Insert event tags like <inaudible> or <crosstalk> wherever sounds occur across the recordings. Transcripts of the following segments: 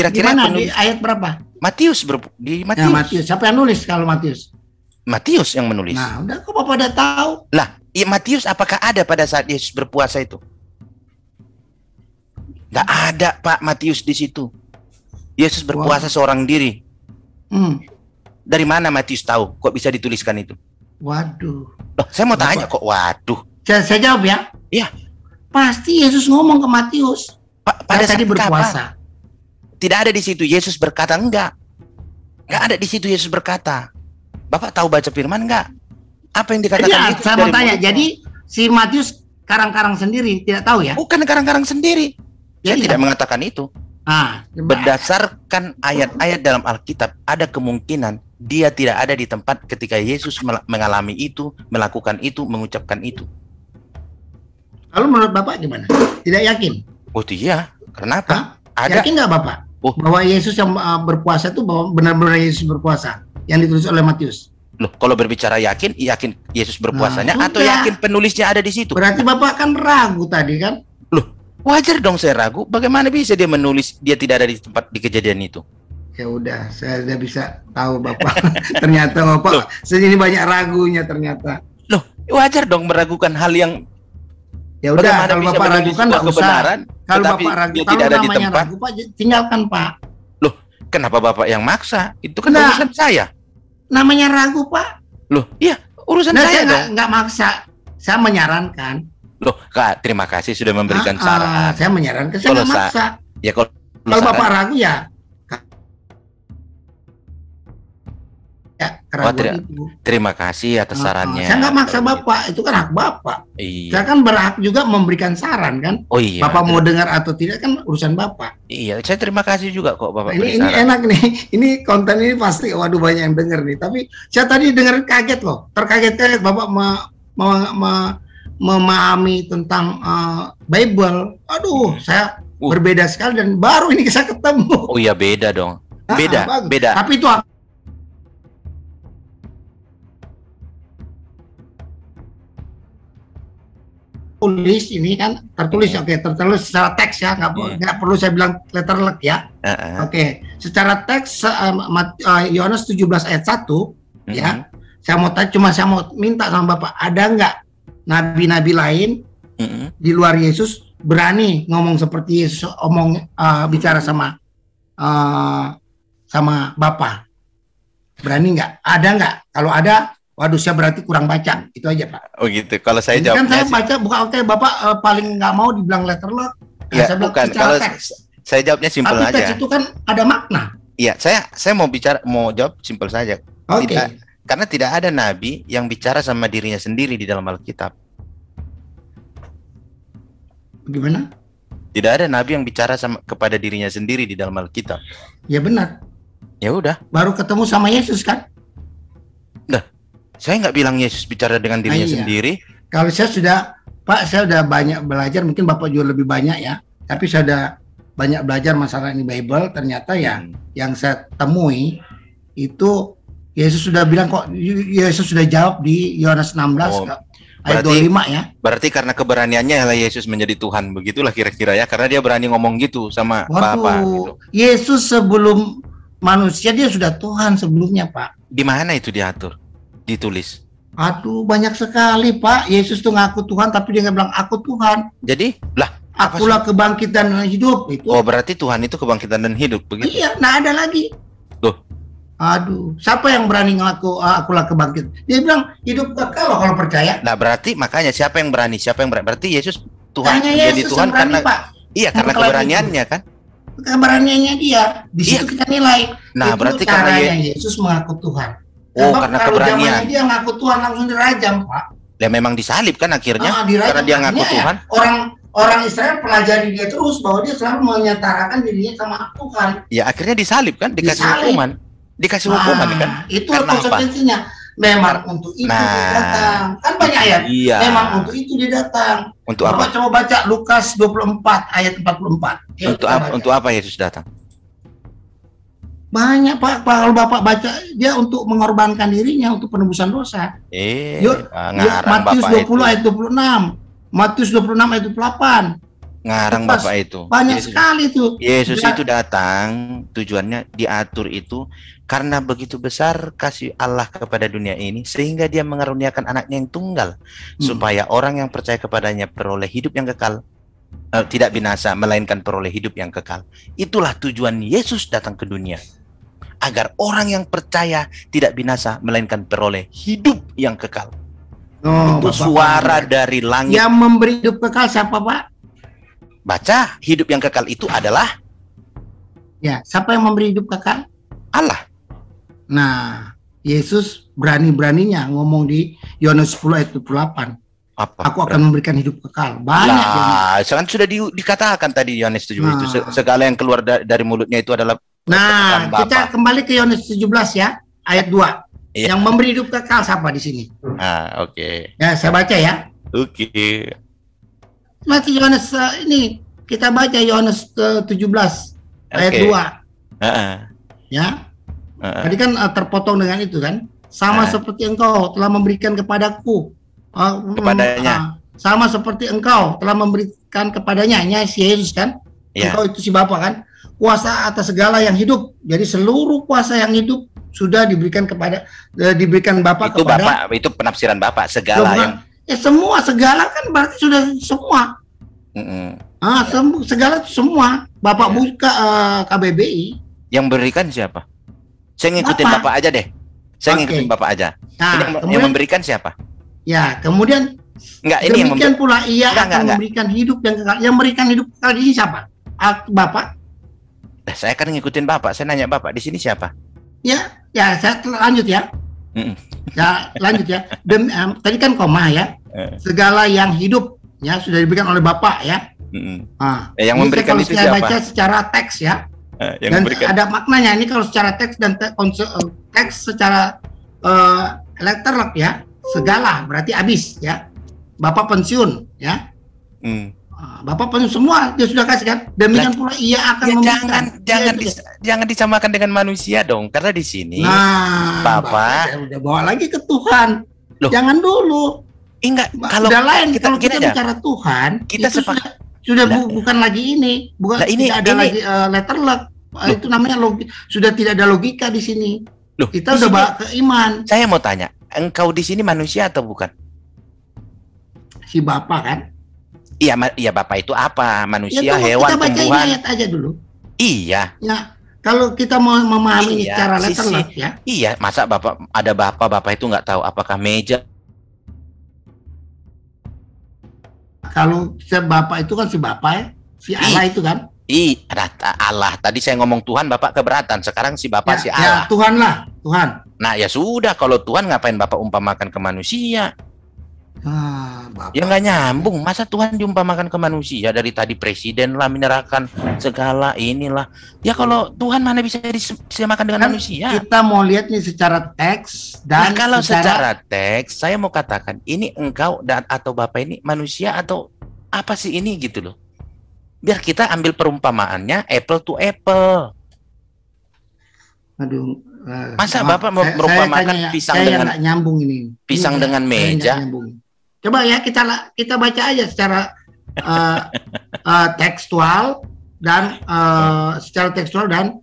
Kira-kira penulis di ayat berapa? Matius ber- di Ya, Matius. Matius. Siapa yang nulis kalau Matius? Matius yang menulis. Nah, udah kok Bapak udah tahu. Lah, iya Matius apakah ada pada saat Yesus berpuasa itu? Nggak ada Pak Matius di situ. Yesus berpuasa seorang diri. Hmm. Dari mana Matius tahu? Kok bisa dituliskan itu? Waduh. Loh, saya mau Bapak- tanya kok. Waduh. Saya, saya jawab ya. Iya. Pasti Yesus ngomong ke Matius. Pa- Pada pada tadi saat kapan? Tidak ada di situ Yesus berkata enggak. Enggak ada di situ Yesus berkata. Bapak tahu baca firman enggak? Apa yang dikatakan Iya, Yesus saya mau tanya. mulutnya? Jadi si Matius karang-karang sendiri tidak tahu ya? bukan karang-karang sendiri. Saya Iya. tidak mengatakan itu. Ah, Berdasarkan ayat-ayat dalam Alkitab, ada kemungkinan dia tidak ada di tempat ketika Yesus mengalami itu, melakukan itu, mengucapkan itu. lalu menurut Bapak gimana? Tidak yakin? Oh iya, kenapa? Hah? Ada Yakin nggak Bapak? Oh. Bahwa Yesus yang uh, berpuasa itu bahwa benar-benar Yesus berpuasa yang ditulis oleh Matius. loh. Kalau berbicara yakin, yakin Yesus berpuasanya Nah, atau udah. yakin penulisnya ada di situ? Berarti Bapak kan ragu tadi kan? Wajar dong saya ragu. Bagaimana bisa dia menulis dia tidak ada di tempat di kejadian itu? Ya udah, saya udah bisa tahu Bapak. <laughs> ternyata Bapak sejini banyak ragunya ternyata. Loh, wajar dong meragukan hal yang Ya udah, bagaimana kalau Bapak ragukan sebuah nggak usah. kebenaran, Kalau tetapi Bapak ragu, dia kalau tidak ada di tempat. ragu Pak, tinggalkan Pak. Kenapa Bapak yang maksa? Itu kan Nah. urusan saya. Namanya ragu Pak. Loh, iya, urusan Nah, saya saya dong. nggak nggak maksa. Saya menyarankan. Loh, Kak, terima kasih sudah memberikan Ah, ah, saran. saya menyarankan. Saya Kalau nggak sa- maksa. Ya kalau Kalau saran- Bapak ragu ya. Keraguan tidak. itu. terima kasih Ah, atas sarannya. Saya nggak maksa Bapak, itu kan hak Bapak. Iya. Saya kan berhak juga memberikan saran kan. Oh iya. Bapak mau dengar atau tidak kan urusan Bapak. Iya, saya terima kasih juga kok Bapak ini beri ini saran. enak nih. <laughs> Ini konten ini pasti waduh banyak yang denger nih. Tapi saya tadi dengar kaget loh. Terkaget-kaget Bapak me- me- me- memahami tentang eh, Bible. Aduh, saya Uh. berbeda sekali dan baru ini <laughs> saya ketemu. Oh iya beda dong. Ah, Beda, bagus. beda. Tapi itu tulis ini kan tertulis Hmm. oke tertulis secara teks ya nggak perlu- nggak perlu saya bilang letterlek ya Heeh. oke secara teks eh, Mat- eh, Yohanes 17 ayat 1 ya. Mhm. saya mau tanya cuma saya mau minta sama Bapak ada nggak nabi-nabi lain Mhm. di luar Yesus berani ngomong seperti Yesus omong eh, bicara sama eh, sama Bapak berani nggak ada nggak kalau ada waduh saya berarti kurang baca itu aja Pak Oh gitu. Kalau saya Ini kan saya sih- baca bukan oke Bapak eh, paling nggak mau dibilang letterlock Nah, ya saya bukan. Kalau teks. saya jawabnya simpel tapi teks aja. itu kan ada makna Iya, saya saya mau bicara mau jawab simpel saja. oke Tidak. Karena tidak ada nabi yang bicara sama dirinya sendiri di dalam Alkitab. gimana Tidak ada nabi yang bicara sama kepada dirinya sendiri di dalam Alkitab. ya benar Ya udah, baru ketemu sama Yesus kan saya nggak bilang Yesus bicara dengan dirinya iya. sendiri. Kalau saya sudah, Pak, saya sudah banyak belajar, mungkin Bapak juga lebih banyak ya. Tapi saya sudah banyak belajar masalah ini Bible. Ternyata ya, Hmm. yang saya temui itu Yesus sudah bilang kok, Yesus sudah jawab di Yohanes 16 Oh, ayat berarti- 25 ya. Berarti karena keberaniannya lah Yesus menjadi Tuhan, begitulah kira-kira ya. Karena dia berani ngomong gitu sama Bapak. Gitu. Waduh, Yesus sebelum manusia dia sudah Tuhan sebelumnya, Pak. Di mana itu diatur? Ditulis. Aduh, banyak sekali, Pak. Yesus tuh ngaku Tuhan, tapi dia nggak bilang aku Tuhan. Jadi, lah, Akulah kebangkitan dan hidup itu. oh berarti Tuhan itu kebangkitan dan hidup begitu. Iya, nah ada lagi. Loh. Aduh, siapa yang berani ngaku ah, akulah kebangkit? Dia bilang hidup kekal kalau percaya. Nah, berarti makanya siapa yang berani? Siapa yang berani? Berarti Yesus Tuhan Hanya menjadi Yesus Tuhan berani, karena Pak. iya karena keberaniannya kan. Keberaniannya dia. Di situ kita nilai. Nah, Itu berarti karena Yesus mengaku Tuhan. Oh, Sebab karena keberanian. dia ngaku Tuhan langsung dirajam, Pak. Ya memang disalib kan akhirnya Ah, dirajam. karena dia ngaku ya, Tuhan. orang orang Israel pelajari dia terus bahwa dia selalu menyetarakan dirinya sama Tuhan. Ya akhirnya disalib kan, dikasih Disalib. hukuman. Dikasih hukuman Nah, kan. Itu Karena apa? konsekuensinya. Memang untuk itu Nah. dia datang. Kan banyak ayat. Iya. Memang untuk itu dia datang. Untuk apa? Bapak coba baca Lukas 24 ayat 44. Ya, Untuk apa? baca. Untuk apa Yesus datang? Banyak Pak, Pak, kalau Bapak baca dia untuk mengorbankan dirinya untuk penebusan dosa. Eh, Yuk, Yuk, ngarang Matius Bapak 20 itu. ayat 26. Matius 26 ayat 28. ngarang Pas- Bapak itu. Banyak Yesus, sekali tuh. Yesus Ya. itu datang tujuannya diatur itu karena begitu besar kasih Allah kepada dunia ini sehingga dia mengaruniakan anaknya yang tunggal Hmm. supaya orang yang percaya kepadanya peroleh hidup yang kekal eh, tidak binasa melainkan peroleh hidup yang kekal. Itulah tujuan Yesus datang ke dunia agar orang yang percaya tidak binasa melainkan peroleh hidup yang kekal. Oh, itu Bapak suara paham. dari langit. Yang memberi hidup kekal siapa Pak? Baca hidup yang kekal itu adalah Ya, siapa yang memberi hidup kekal? Allah. Nah, Yesus berani-beraninya ngomong di Yohanes 10 ayat 28. Apa? Aku akan memberikan hidup kekal. Banyak kan sudah di- dikatakan tadi Yohanes 7 itu Nah. se- segala yang keluar da- dari mulutnya itu adalah Nah, kita kembali ke Yohanes 17 ya, ayat 2. Iya. Yang memberi hidup kekal siapa di sini? Ah, oke. Ya, saya baca ya. Oke. Masih Yohanes eh, ini kita baca Yohanes eh, 17 ayat Oke. 2 Heeh. ya. heeh. Tadi kan eh, terpotong dengan itu kan. Sama Ah. seperti engkau telah memberikan kepadaku. Mm, Kepadanya. ah, sama seperti engkau telah memberikan kepadanya, nya si Yesus kan. Ya. Engkau itu si Bapa kan. Kuasa atas segala yang hidup. Jadi seluruh kuasa yang hidup sudah diberikan kepada eh, diberikan Bapa Itu kepada Bapak, itu penafsiran Bapak Loh, segala bukan. yang ya semua segala kan berarti sudah semua. Mm-mm. Ah, sem- segala itu semua. Bapak Ya. buka eh, KBBI. yang berikan siapa? Saya ngikutin Bapak. Bapak aja deh. Saya Oke. ngikutin Bapak aja. Nah, yang, yang kemudian memberikan siapa? ya, kemudian Enggak, ini yang demikian memberi- pula ia Enggak, akan enggak, enggak. memberikan hidup yang kekal. Yang memberikan hidup kekal ini siapa? Bapak. Eh, Saya kan ngikutin Bapak. Saya nanya Bapak, di sini siapa? Ya, ya saya lanjut ya. Mm-mm. Ya, lanjut ya. Dem, em, tadi kan koma ya. Eh. Segala yang hidup ya sudah diberikan oleh Bapak ya. Mm-mm. Ah, Eh, yang memberikan kalau itu saya siapa? baca secara teks ya. Eh, yang dan memberikan ada maknanya ini kalau secara teks dan te- eh, teks secara eh letterlock ya segala berarti habis ya bapak pensiun ya Mm. Ah, bapak pensiun semua dia sudah kasih kan? Demikian pula ia akan Ya, memberikan jangan Ya, jangan dis- jangan disamakan dengan manusia dong karena di sini nah Bapak. saya udah bawa lagi ke Tuhan. Loh. jangan dulu. Eh, enggak kalau udah lain kita kalau kita aja. bicara Tuhan Kita sudah, sudah bu- bukan lagi ini. Bukan Lah, ini- tidak ada ini- lagi eh, letterlock. Eh, Loh. itu namanya logi, sudah tidak ada logika di sini. Loh, kita di udah sini- bawa ke iman. saya mau tanya engkau di sini manusia atau bukan? Si bapak kan iya iya bapak itu apa? Manusia tunggu, hewan kita bacain tumbuhan. ayat aja dulu. Iya. Ya kalau kita mau memahami Iya, secara letterlock ya. Iya masa bapak ada bapak bapak itu nggak tahu apakah meja? Kalau si bapak itu kan si bapak ya. Si Allah itu kan. I rata Allah. Tadi saya ngomong Tuhan bapak keberatan. Sekarang si bapak ya, si ya, Allah. Tuhan lah Tuhan. Nah ya sudah kalau Tuhan ngapain bapak umpamakan ke manusia ah, bapak. Ya nggak nyambung. Masa Tuhan diumpamakan ke manusia dari tadi presiden lah menyerahkan segala inilah. Ya kalau Tuhan mana bisa disamakan dengan Kan manusia? kita mau lihat nih secara teks Nah dan kalau secara teks saya mau katakan ini engkau dan atau bapak ini manusia atau apa sih ini gitu loh. Biar kita ambil perumpamaannya apple to apple. aduh eh, Masa maaf, Bapak mau saya- tanya- pisang saya dengan- nyambung ini pisang Ini dengan saya nggak meja? Coba ya kita kita baca aja secara eh, eh, tekstual dan eh, secara tekstual dan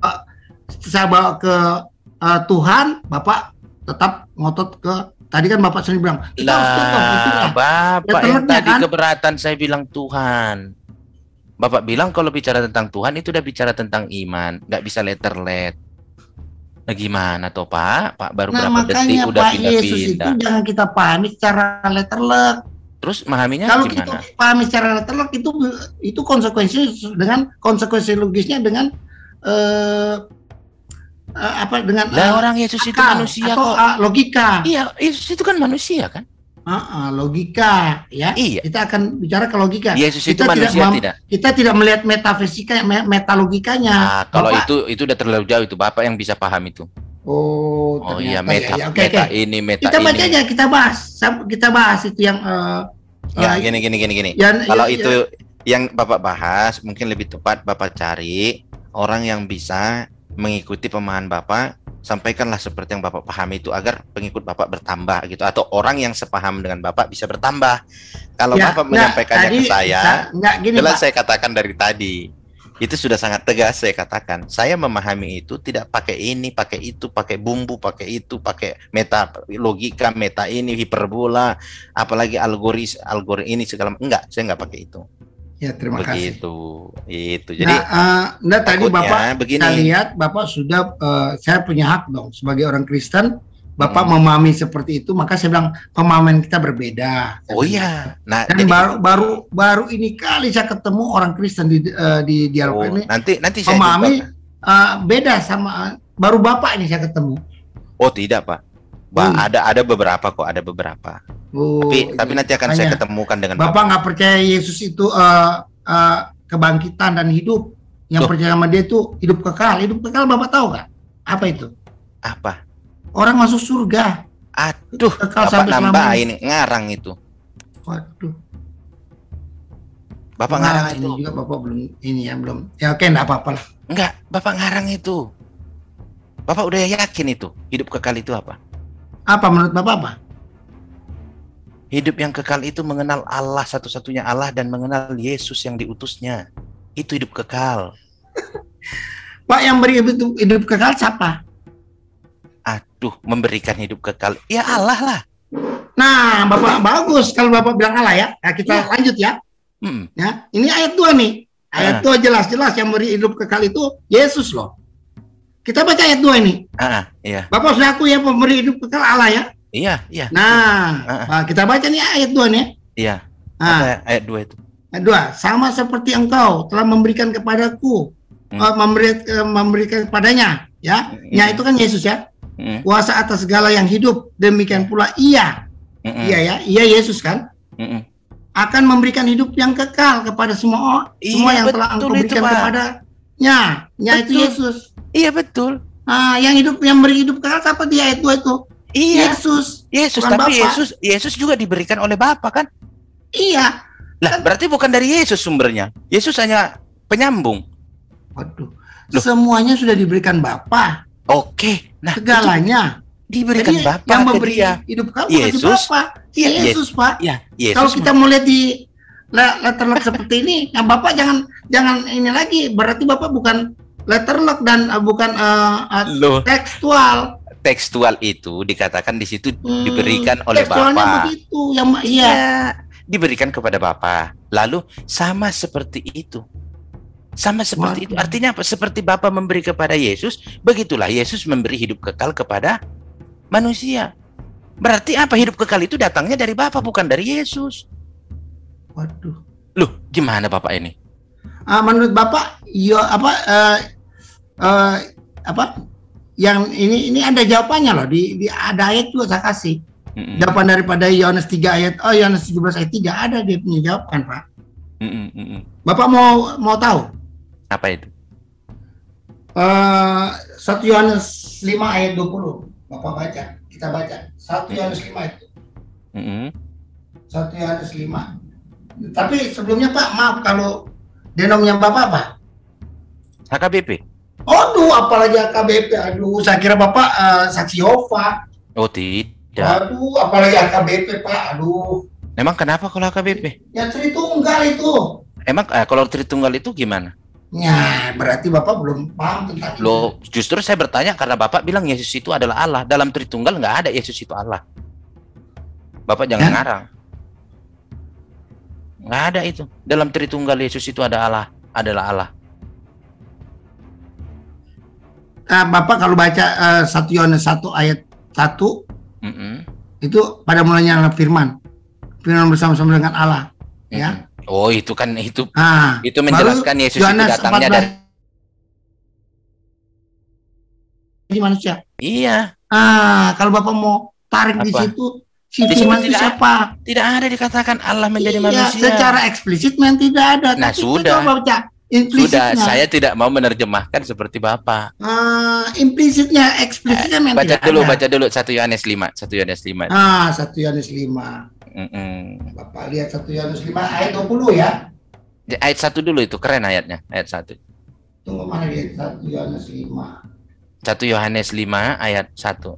eh, saya bawa ke eh, Tuhan Bapak tetap ngotot ke tadi kan Bapak sendiri bilang. Lah, Bapak Ya, yang tadi kan? keberatan saya bilang Tuhan. Bapak bilang kalau bicara tentang Tuhan itu udah bicara tentang iman, nggak bisa letter-let. Nah, gimana toh Pak? Pak baru Nah berapa detik udah Pak Yesus itu pindah-pindah. jangan kita pahami secara letterlock. Terus memahaminya Kalau gimana? kita pahami secara letterlock itu itu konsekuensi dengan konsekuensi logisnya dengan eh eh, apa dengan Lah eh, orang Yesus itu akal manusia atau kok. ah, logika, Iya, Yesus itu kan manusia kan? Ah, logika ya. Iya. Kita akan bicara ke logika. Yesus itu Kita tidak manusia tidak. Kita tidak melihat metafisika, me- metalogikanya. Nah, kalau Bapak- itu itu udah terlalu jauh itu Bapak yang bisa paham itu. Oh, Oh iya meta ya, ya. Oke, meta oke. ini meta Kita baca aja, kita bahas, kita bahas itu yang eh, Ya, eh, gini gini gini gini. yang- Kalau yang- itu yang Bapak bahas, mungkin lebih tepat Bapak cari orang yang bisa mengikuti pemahaman Bapak sampaikanlah seperti yang Bapak pahami itu agar pengikut Bapak bertambah gitu atau orang yang sepaham dengan Bapak bisa bertambah. Kalau Ya, Bapak nah, menyampaikannya tadi ke saya, sa- nggak gini jelas Pak. saya katakan dari tadi. Itu sudah sangat tegas saya katakan. Saya memahami itu tidak pakai ini, pakai itu, pakai bumbu, pakai itu, pakai meta logika, meta ini, hiperbola, apalagi algoris, algori ini segala enggak, saya enggak pakai itu. Ya terima kasih. Begitu. Itu. Jadi nah, eh, nah, tadi Bapak begini. saya lihat Bapak sudah eh, saya punya hak dong sebagai orang Kristen Bapak Hmm. memahami seperti itu maka saya bilang pemahaman kita berbeda. Oh iya. Nah, Dan jadi- baru baru baru ini kali saya ketemu orang Kristen di eh, di dialog Oh, ini nanti nanti saya memahami eh, beda sama baru Bapak ini saya ketemu. Oh tidak pak. Ba, Hmm. ada ada beberapa kok ada beberapa. Oh, tapi tapi iya. nanti akan saya Makanya, ketemukan dengan Bapak nggak percaya Yesus itu eh, eh, kebangkitan dan hidup. Yang Loh. percaya sama dia itu hidup kekal. Hidup kekal Bapak tahu nggak? Apa itu? apa? Orang masuk surga. Aduh, Kekal bapak sampai nambah ini ngarang itu. Waduh. Bapak Nah, ngarang ini itu. juga Bapak belum ini ya belum. Ya oke enggak apa-apa lah. Enggak, bapak ngarang itu. Bapak udah yakin itu hidup kekal itu apa? Apa menurut Bapak apa? Hidup yang kekal itu mengenal Allah satu-satunya Allah dan mengenal Yesus yang diutusnya. Itu hidup kekal. <laughs> Pak yang beri hidup, hidup kekal siapa? Aduh, memberikan hidup kekal. Ya Allah lah. Nah, Bapak bagus kalau Bapak bilang Allah ya. Nah, kita Iya. lanjut ya. Hmm. Ya, ini ayat 2 nih. Ayat 2 jelas-jelas yang beri hidup kekal itu Yesus loh. Kita baca ayat 2 ini. Ah, iya. Bapak sudah aku ya pemberi hidup kekal Allah ya. Iya, iya. Nah, Ah. nah, kita baca nih ayat 2 nih. Iya. Nah, ayat 2 itu? ayat 2, sama seperti engkau telah memberikan kepadaku Hmm. eh, memberi, eh, memberikan kepadanya ya. Hmm. Ya itu kan Yesus ya. Mm, Kuasa atas segala yang hidup. Demikian pula ia, mm, mm, iya ya, ia Yesus kan mm, mm. akan memberikan hidup yang kekal kepada semua orang, Iya, semua yang telah engkau itu, berikan Pak. kepadanya. Ya itu Betul. Yesus. Iya betul. Ah, yang hidup yang beri hidup kekal siapa di ayat 2 itu? Iya. Yesus. Yesus, Bukan tapi Bapa. Yesus Yesus juga diberikan oleh Bapa kan? Iya. Lah, berarti bukan dari Yesus sumbernya. Yesus hanya penyambung. Waduh. Loh. Semuanya sudah diberikan Bapa. Oke. Nah, itu Segalanya. diberikan Jadi Bapa yang memberi dia. hidup si Yesus. Bapa. Si Iya, Yesus, Pak. Ya, Yesus. Kalau kita mau lihat di le- letterlock seperti ini, nah Bapak jangan jangan ini lagi. Berarti Bapak bukan letterlock dan uh, bukan uh, uh, Loh, tekstual. tekstual itu dikatakan di situ Hmm, diberikan oleh tekstualnya Bapa. begitu. Yang iya. Iya, diberikan kepada Bapa. Lalu sama seperti itu. Sama seperti itu. Waduh. Artinya apa? Seperti Bapa memberi kepada Yesus, begitulah Yesus memberi hidup kekal kepada manusia. Berarti apa? Hidup kekal itu datangnya dari Bapa bukan dari Yesus. Waduh. Loh, gimana Bapak ini? Ah, menurut Bapak, yo apa eh, eh, apa yang ini ini ada jawabannya loh di, di ada ayat juga saya kasih. Mm-mm, Jawaban daripada Yohanes 3 ayat oh Yohanes 17 ayat 3 ada dia punya jawaban, Pak. mm-mm. Bapak mau mau tahu? Apa itu? Eh 1 Yohanes 5 ayat 20. Bapak baca, kita baca. 1 Yohanes 5 itu. Mm-mm. 1 Yohanes 5. Tapi sebelumnya Pak, maaf kalau denomnya Bapak apa? HKBP? Aduh, apalagi AKBP. Aduh, saya kira Bapak eh, saksi Yehova. Oh tidak. Aduh, apalagi AKBP, Pak. Aduh. Emang kenapa kalau HKBP? Ya Tritunggal itu. Emang eh, kalau Tritunggal itu gimana? Ya, berarti Bapak belum paham tentang itu. Loh, justru saya bertanya karena Bapak bilang Yesus itu adalah Allah. Dalam Tritunggal nggak ada Yesus itu Allah. Bapak jangan Ya. ngarang. Nggak ada itu. Dalam Tritunggal Yesus itu ada Allah, adalah Allah. Eh, Bapak kalau baca eh, 1 Yohanes 1 ayat 1 Mm-mm. itu pada mulanya adalah firman. Firman bersama-sama dengan Allah. Ya. Mm-mm. Oh, itu kan itu Nah, itu menjelaskan Yesus itu Yohanes datangnya 14 dari di manusia. Iya, Ah, kalau Bapak mau tarik Apa? Di situ firman itu tidak siapa? tidak ada dikatakan Allah menjadi Iya, manusia. secara eksplisit memang tidak ada. Nah, Tapi sudah. Coba baca Sudah, implisitnya. saya tidak mau menerjemahkan seperti Bapak. Ah, implisitnya, eksplisitnya memang Baca tidak dulu, ada. baca dulu 1 Yohanes 5, 1 Yohanes 5. Ah, 1 Yohanes 5. Mm-mm. Bapak lihat 1 Yohanes 5 ayat 20 ya. Di Ayat 1 dulu itu keren ayatnya, ayat 1. Tunggu mana dia 1 Yohanes 5. 1 Yohanes 5 ayat 1.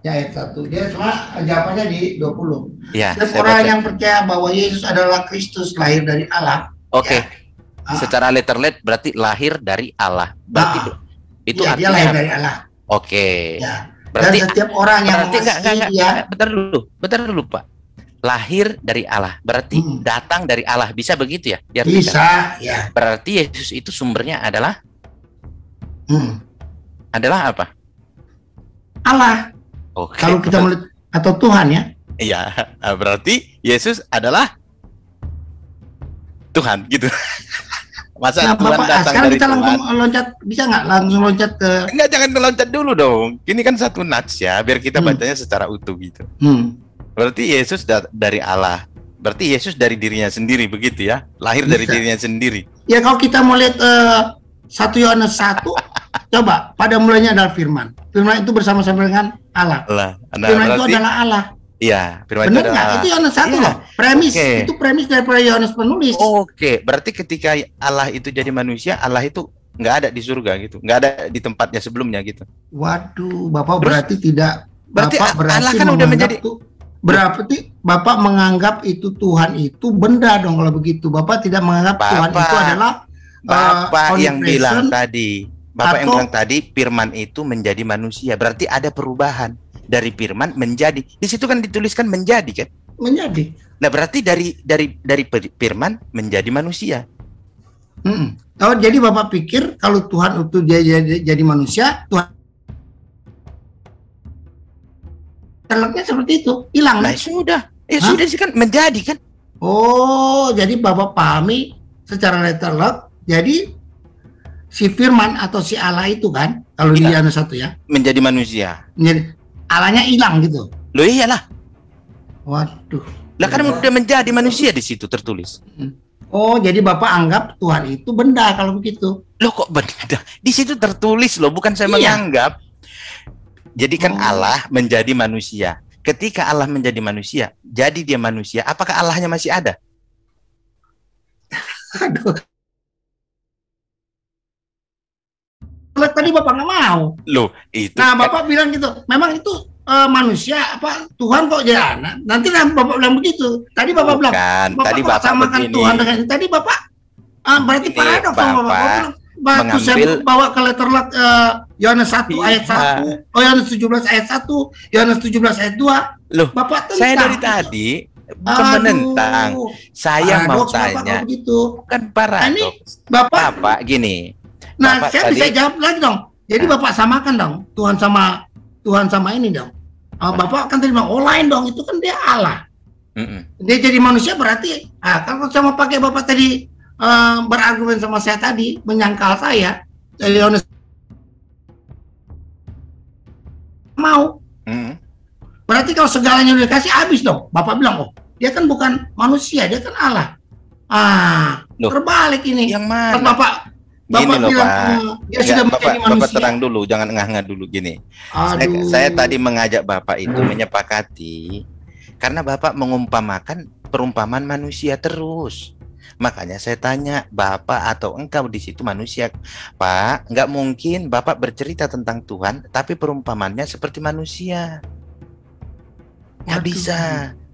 Ya ayat satu. Dia cuma jawabannya di 20. Ya, Setiap orang baca. yang percaya bahwa Yesus adalah Kristus lahir dari Allah. Oke, Ah, secara letterlet berarti lahir dari Allah. Berarti Ah. itu ya, dia artinya lahir dari Allah. Oke. Ya. Dan Berarti setiap orang yang berarti enggak, enggak, enggak, dia, bentar dulu, bentar dulu Pak. Lahir dari Allah, berarti Hmm. datang dari Allah, bisa begitu ya? diartikan? bisa, ya. Berarti Yesus itu sumbernya adalah Hmm. adalah apa? Allah. Oke. Kalau kita melihat atau Tuhan ya. Iya, berarti Yesus adalah Tuhan gitu. <laughs> Masa Nah, Tuhan Bapak, datang sekarang dari kita Tuhan? langsung loncat, bisa nggak langsung loncat ke Enggak, jangan meloncat dulu dong. Ini kan satu nats ya, biar kita Hmm. bacanya secara utuh gitu. hmm. Berarti Yesus da- dari Allah. Berarti Yesus dari dirinya sendiri begitu ya? Lahir dari Bisa. dirinya sendiri. Ya kalau kita mau lihat eh, 1 Yohanes 1, <laughs> coba pada mulanya adalah firman. Firman itu bersama-sama dengan Allah. Allah. Nah, Firman itu berarti adalah Allah. iya, firman itu Benar nggak? adalah Itu Yohanes 1 Iya. loh. Premis. Oke. Itu premis daripada Yohanes penulis. Oke, berarti ketika Allah itu jadi manusia, Allah itu nggak ada di surga gitu, nggak ada di tempatnya sebelumnya gitu. Waduh, Bapak Terus, berarti tidak berarti Bapak Allah berarti kan udah menjadi- tuh- berarti Bapak menganggap itu Tuhan itu benda dong kalau begitu. Bapak tidak menganggap Tuhan Bapak, itu adalah Bapak Uh, yang bilang tadi, Bapak yang atau- bilang tadi Firman itu menjadi manusia, berarti ada perubahan dari Firman menjadi. Di situ kan dituliskan menjadi kan? menjadi. Nah, berarti dari dari dari Firman menjadi manusia. Mm-mm. Oh, jadi Bapak pikir kalau Tuhan itu dia jadi, jadi manusia, Tuhan terleknya seperti itu, hilang. Nah, kan? sudah. Ya Hah? sudah sih kan menjadi kan? Oh, jadi Bapak pahami secara letterlock, jadi si Firman atau si Allah itu kan, kalau di Iya. Yohanes satu ya, Menjadi manusia. menjadi Allahnya hilang gitu. Loh iyalah. Waduh. Lah kan udah menjadi manusia di situ tertulis. Oh, jadi Bapak anggap Tuhan itu benda kalau begitu. Loh kok benda? Di situ tertulis loh, bukan saya Iya. menganggap. Jadi kan Oh. Allah menjadi manusia. Ketika Allah menjadi manusia, jadi dia manusia. Apakah Allahnya masih ada? <laughs> Aduh. Kalau tadi Bapak nggak mau. Loh, itu Nah, kan- Bapak bilang gitu. Memang itu eh, manusia apa Tuhan kok jadi anak? Nanti lah Bapak bilang begitu. Tadi Bapak bilang bukan. Bapak Tadi Bapak samakan begini. Tuhan dengan tadi Bapak ah, berarti Ini paradoks dong Bapak. Bapak Bapak bilang, Waktu saya mengambil- bawa ke letterlock eh, Yohanes 1 Iya. ayat 1, oh Yohanes 17 ayat 1, Yohanes 17 ayat 2, Loh, Bapak tentang. saya dari tadi bukan Aduh, menentang. Saya mau paradoks Bapak tanya, kalau begitu. bukan paradoks. Bapak, Bapak gini, nah Bapak saya tadi- bisa jawab lagi dong. Jadi Nah. Bapak samakan dong, Tuhan sama Tuhan sama ini dong. Ah, Bapak kan tadi bilang, oh lain dong, itu kan dia Allah. Mm-mm. Dia jadi manusia berarti, ah, kalau sama pakai Bapak tadi eh, berargumen sama saya tadi, menyangkal saya, dari Yohanes mau. Mm-mm. Berarti kalau segalanya udah dikasih habis dong. Bapak bilang, oh dia kan bukan manusia, dia kan Allah. Ah, Loh. terbalik ini. yang mana? Bapak, Gini Bapak loh, bilang, Pak. eh, dia Enggak, sudah Bapak, Bapak terang dulu, jangan ngah-ngah dulu gini. Saya, Aduh. saya tadi mengajak Bapak itu menyepakati karena Bapak mengumpamakan perumpamaan manusia terus. Makanya saya tanya, Bapak atau engkau di situ manusia? Pak, nggak mungkin Bapak bercerita tentang Tuhan, tapi perumpamannya seperti manusia. Nggak bisa.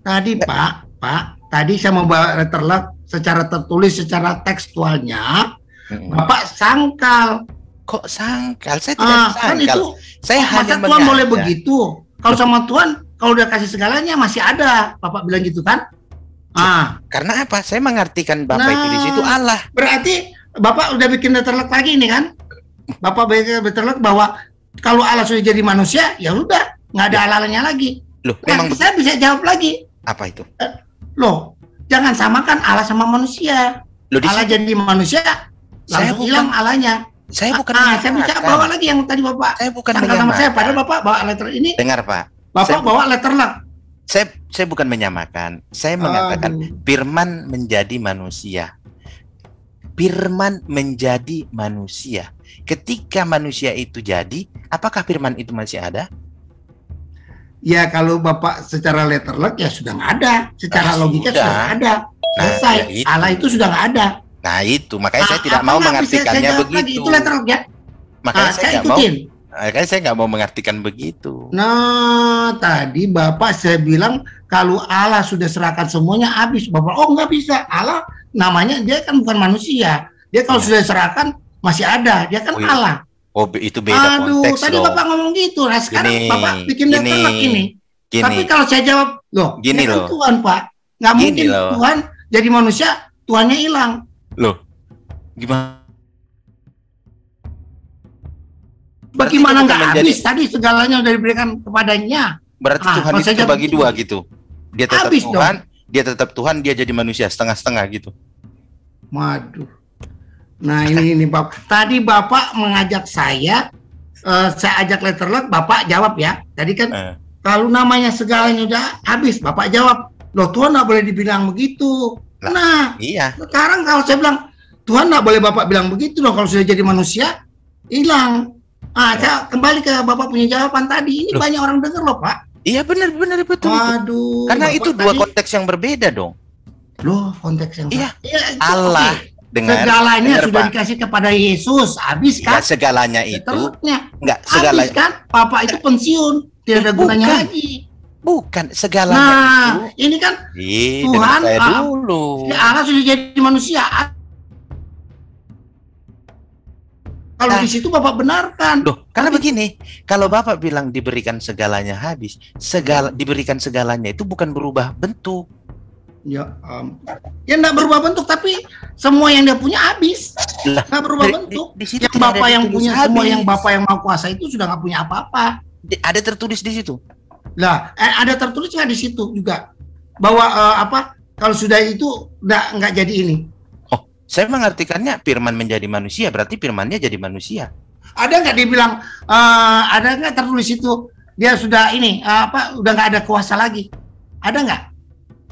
Tadi Pak, Pak, tadi saya membawa letterlock secara tertulis, secara tekstualnya. Bapak sangkal. Kok sangkal? Saya tidak Ah, kan sangkal. itu saya masa hanya Tuhan boleh begitu? Kalau sama Tuhan, kalau udah kasih segalanya masih ada. Bapak bilang gitu kan? Ah, Karena apa? Saya mengartikan Bapak Nah. itu di situ Allah. berarti Bapak udah bikin letterlock lagi ini kan? Bapak bikin letterlock bahwa kalau Allah sudah jadi manusia, ya udah, nggak ada Allah-Nya lagi. Loh, Nah, memang saya bisa jawab lagi. apa itu? Loh, jangan samakan Allah sama manusia. Loh, di Allah jadi manusia, Saya hilang Allahnya. saya bukan ah, saya bisa bawa lagi yang tadi Bapak Saya bukan sangkal sama saya. Padahal Bapak bawa letter ini, Dengar Pak, Bapak Saya- bawa letterlock. saya saya bukan menyamakan. Saya mengatakan Aduh. Firman menjadi manusia. Firman menjadi manusia. Ketika manusia itu jadi, apakah Firman itu masih ada? Ya kalau Bapak secara letterlock ya sudah nggak ada. Secara Ah, logika sudah. nggak ada. Nah, Selesai. ya itu. Allah itu sudah nggak ada. Nah itu makanya saya Ah, tidak mau saya mengartikannya lagi? begitu. Itu ya. Makanya Ah, saya saya nggak mau, makanya saya nggak mau mengartikan begitu. Nah, tadi Bapak saya bilang kalau Allah sudah serahkan semuanya habis. Bapak, oh nggak bisa. Allah namanya dia kan bukan manusia. Dia kalau Iya. sudah serahkan masih ada. Dia kan Oh, iya. Allah. Oh, itu beda Aduh, konteks tadi loh. Bapak ngomong gitu. Nah, sekarang Gini, Bapak bikin dia telak ini. Gini, Tapi kalau saya jawab, loh, Gini dia kan loh. Tuhan, Pak. Nggak mungkin loh. Tuhan jadi manusia, Tuhannya hilang. Loh, gimana? Bagaimana nggak menjadi- habis? Tadi segalanya sudah diberikan kepadanya. Berarti Ah, Tuhan itu saya jawab terbagi begini. dua gitu. Dia tetap Habis dong. Tuhan, dia tetap Tuhan, dia jadi manusia setengah-setengah gitu. Waduh. Nah ini ini Bapak. Tadi Bapak mengajak saya, eh, saya ajak letter luck, Bapak jawab ya. Tadi kan Eh, kalau namanya segalanya udah habis, Bapak jawab. Loh Tuhan nggak boleh dibilang begitu. Lah. Nah iya, sekarang kalau saya bilang Tuhan nggak boleh Bapak bilang begitu dong. Kalau sudah jadi manusia hilang. Ah, saya kembali ke Bapak punya jawaban tadi. Ini Loh. banyak orang dengar loh Pak. iya benar-benar betul. itu. Waduh. Karena Bapak itu dua tadi- konteks yang berbeda dong. Loh konteks yang Iya. Iya, itu Allah oke. dengan segalanya dengar, sudah Pak. dikasih kepada Yesus habis Ya, kan segalanya itu enggak habis segalanya kan papa itu pensiun tidak ada Eh, gunanya bukan. lagi bukan segalanya nah itu. ini kan Ih, Tuhan, dengar saya ah, dulu. si Allah sudah jadi manusia kalau Nah. di situ bapak benarkan Loh, karena begini, kalau Bapak bilang diberikan segalanya habis, segala diberikan segalanya itu bukan berubah bentuk. ya um, ya enggak berubah bentuk tapi semua yang dia punya habis Lah, nggak berubah di- bentuk di- di situ yang bapak yang punya semua habis. yang bapak yang mau kuasa itu sudah nggak punya apa-apa Ada tertulis di situ. Lah, eh, ada tertulis nggak di situ juga bahwa eh, apa kalau sudah itu nggak nggak jadi ini. Oh, saya mengartikannya firman menjadi manusia, berarti firmannya jadi manusia. Ada nggak dibilang eh, ada nggak tertulis itu dia sudah ini eh, apa udah nggak ada kuasa lagi? Ada nggak?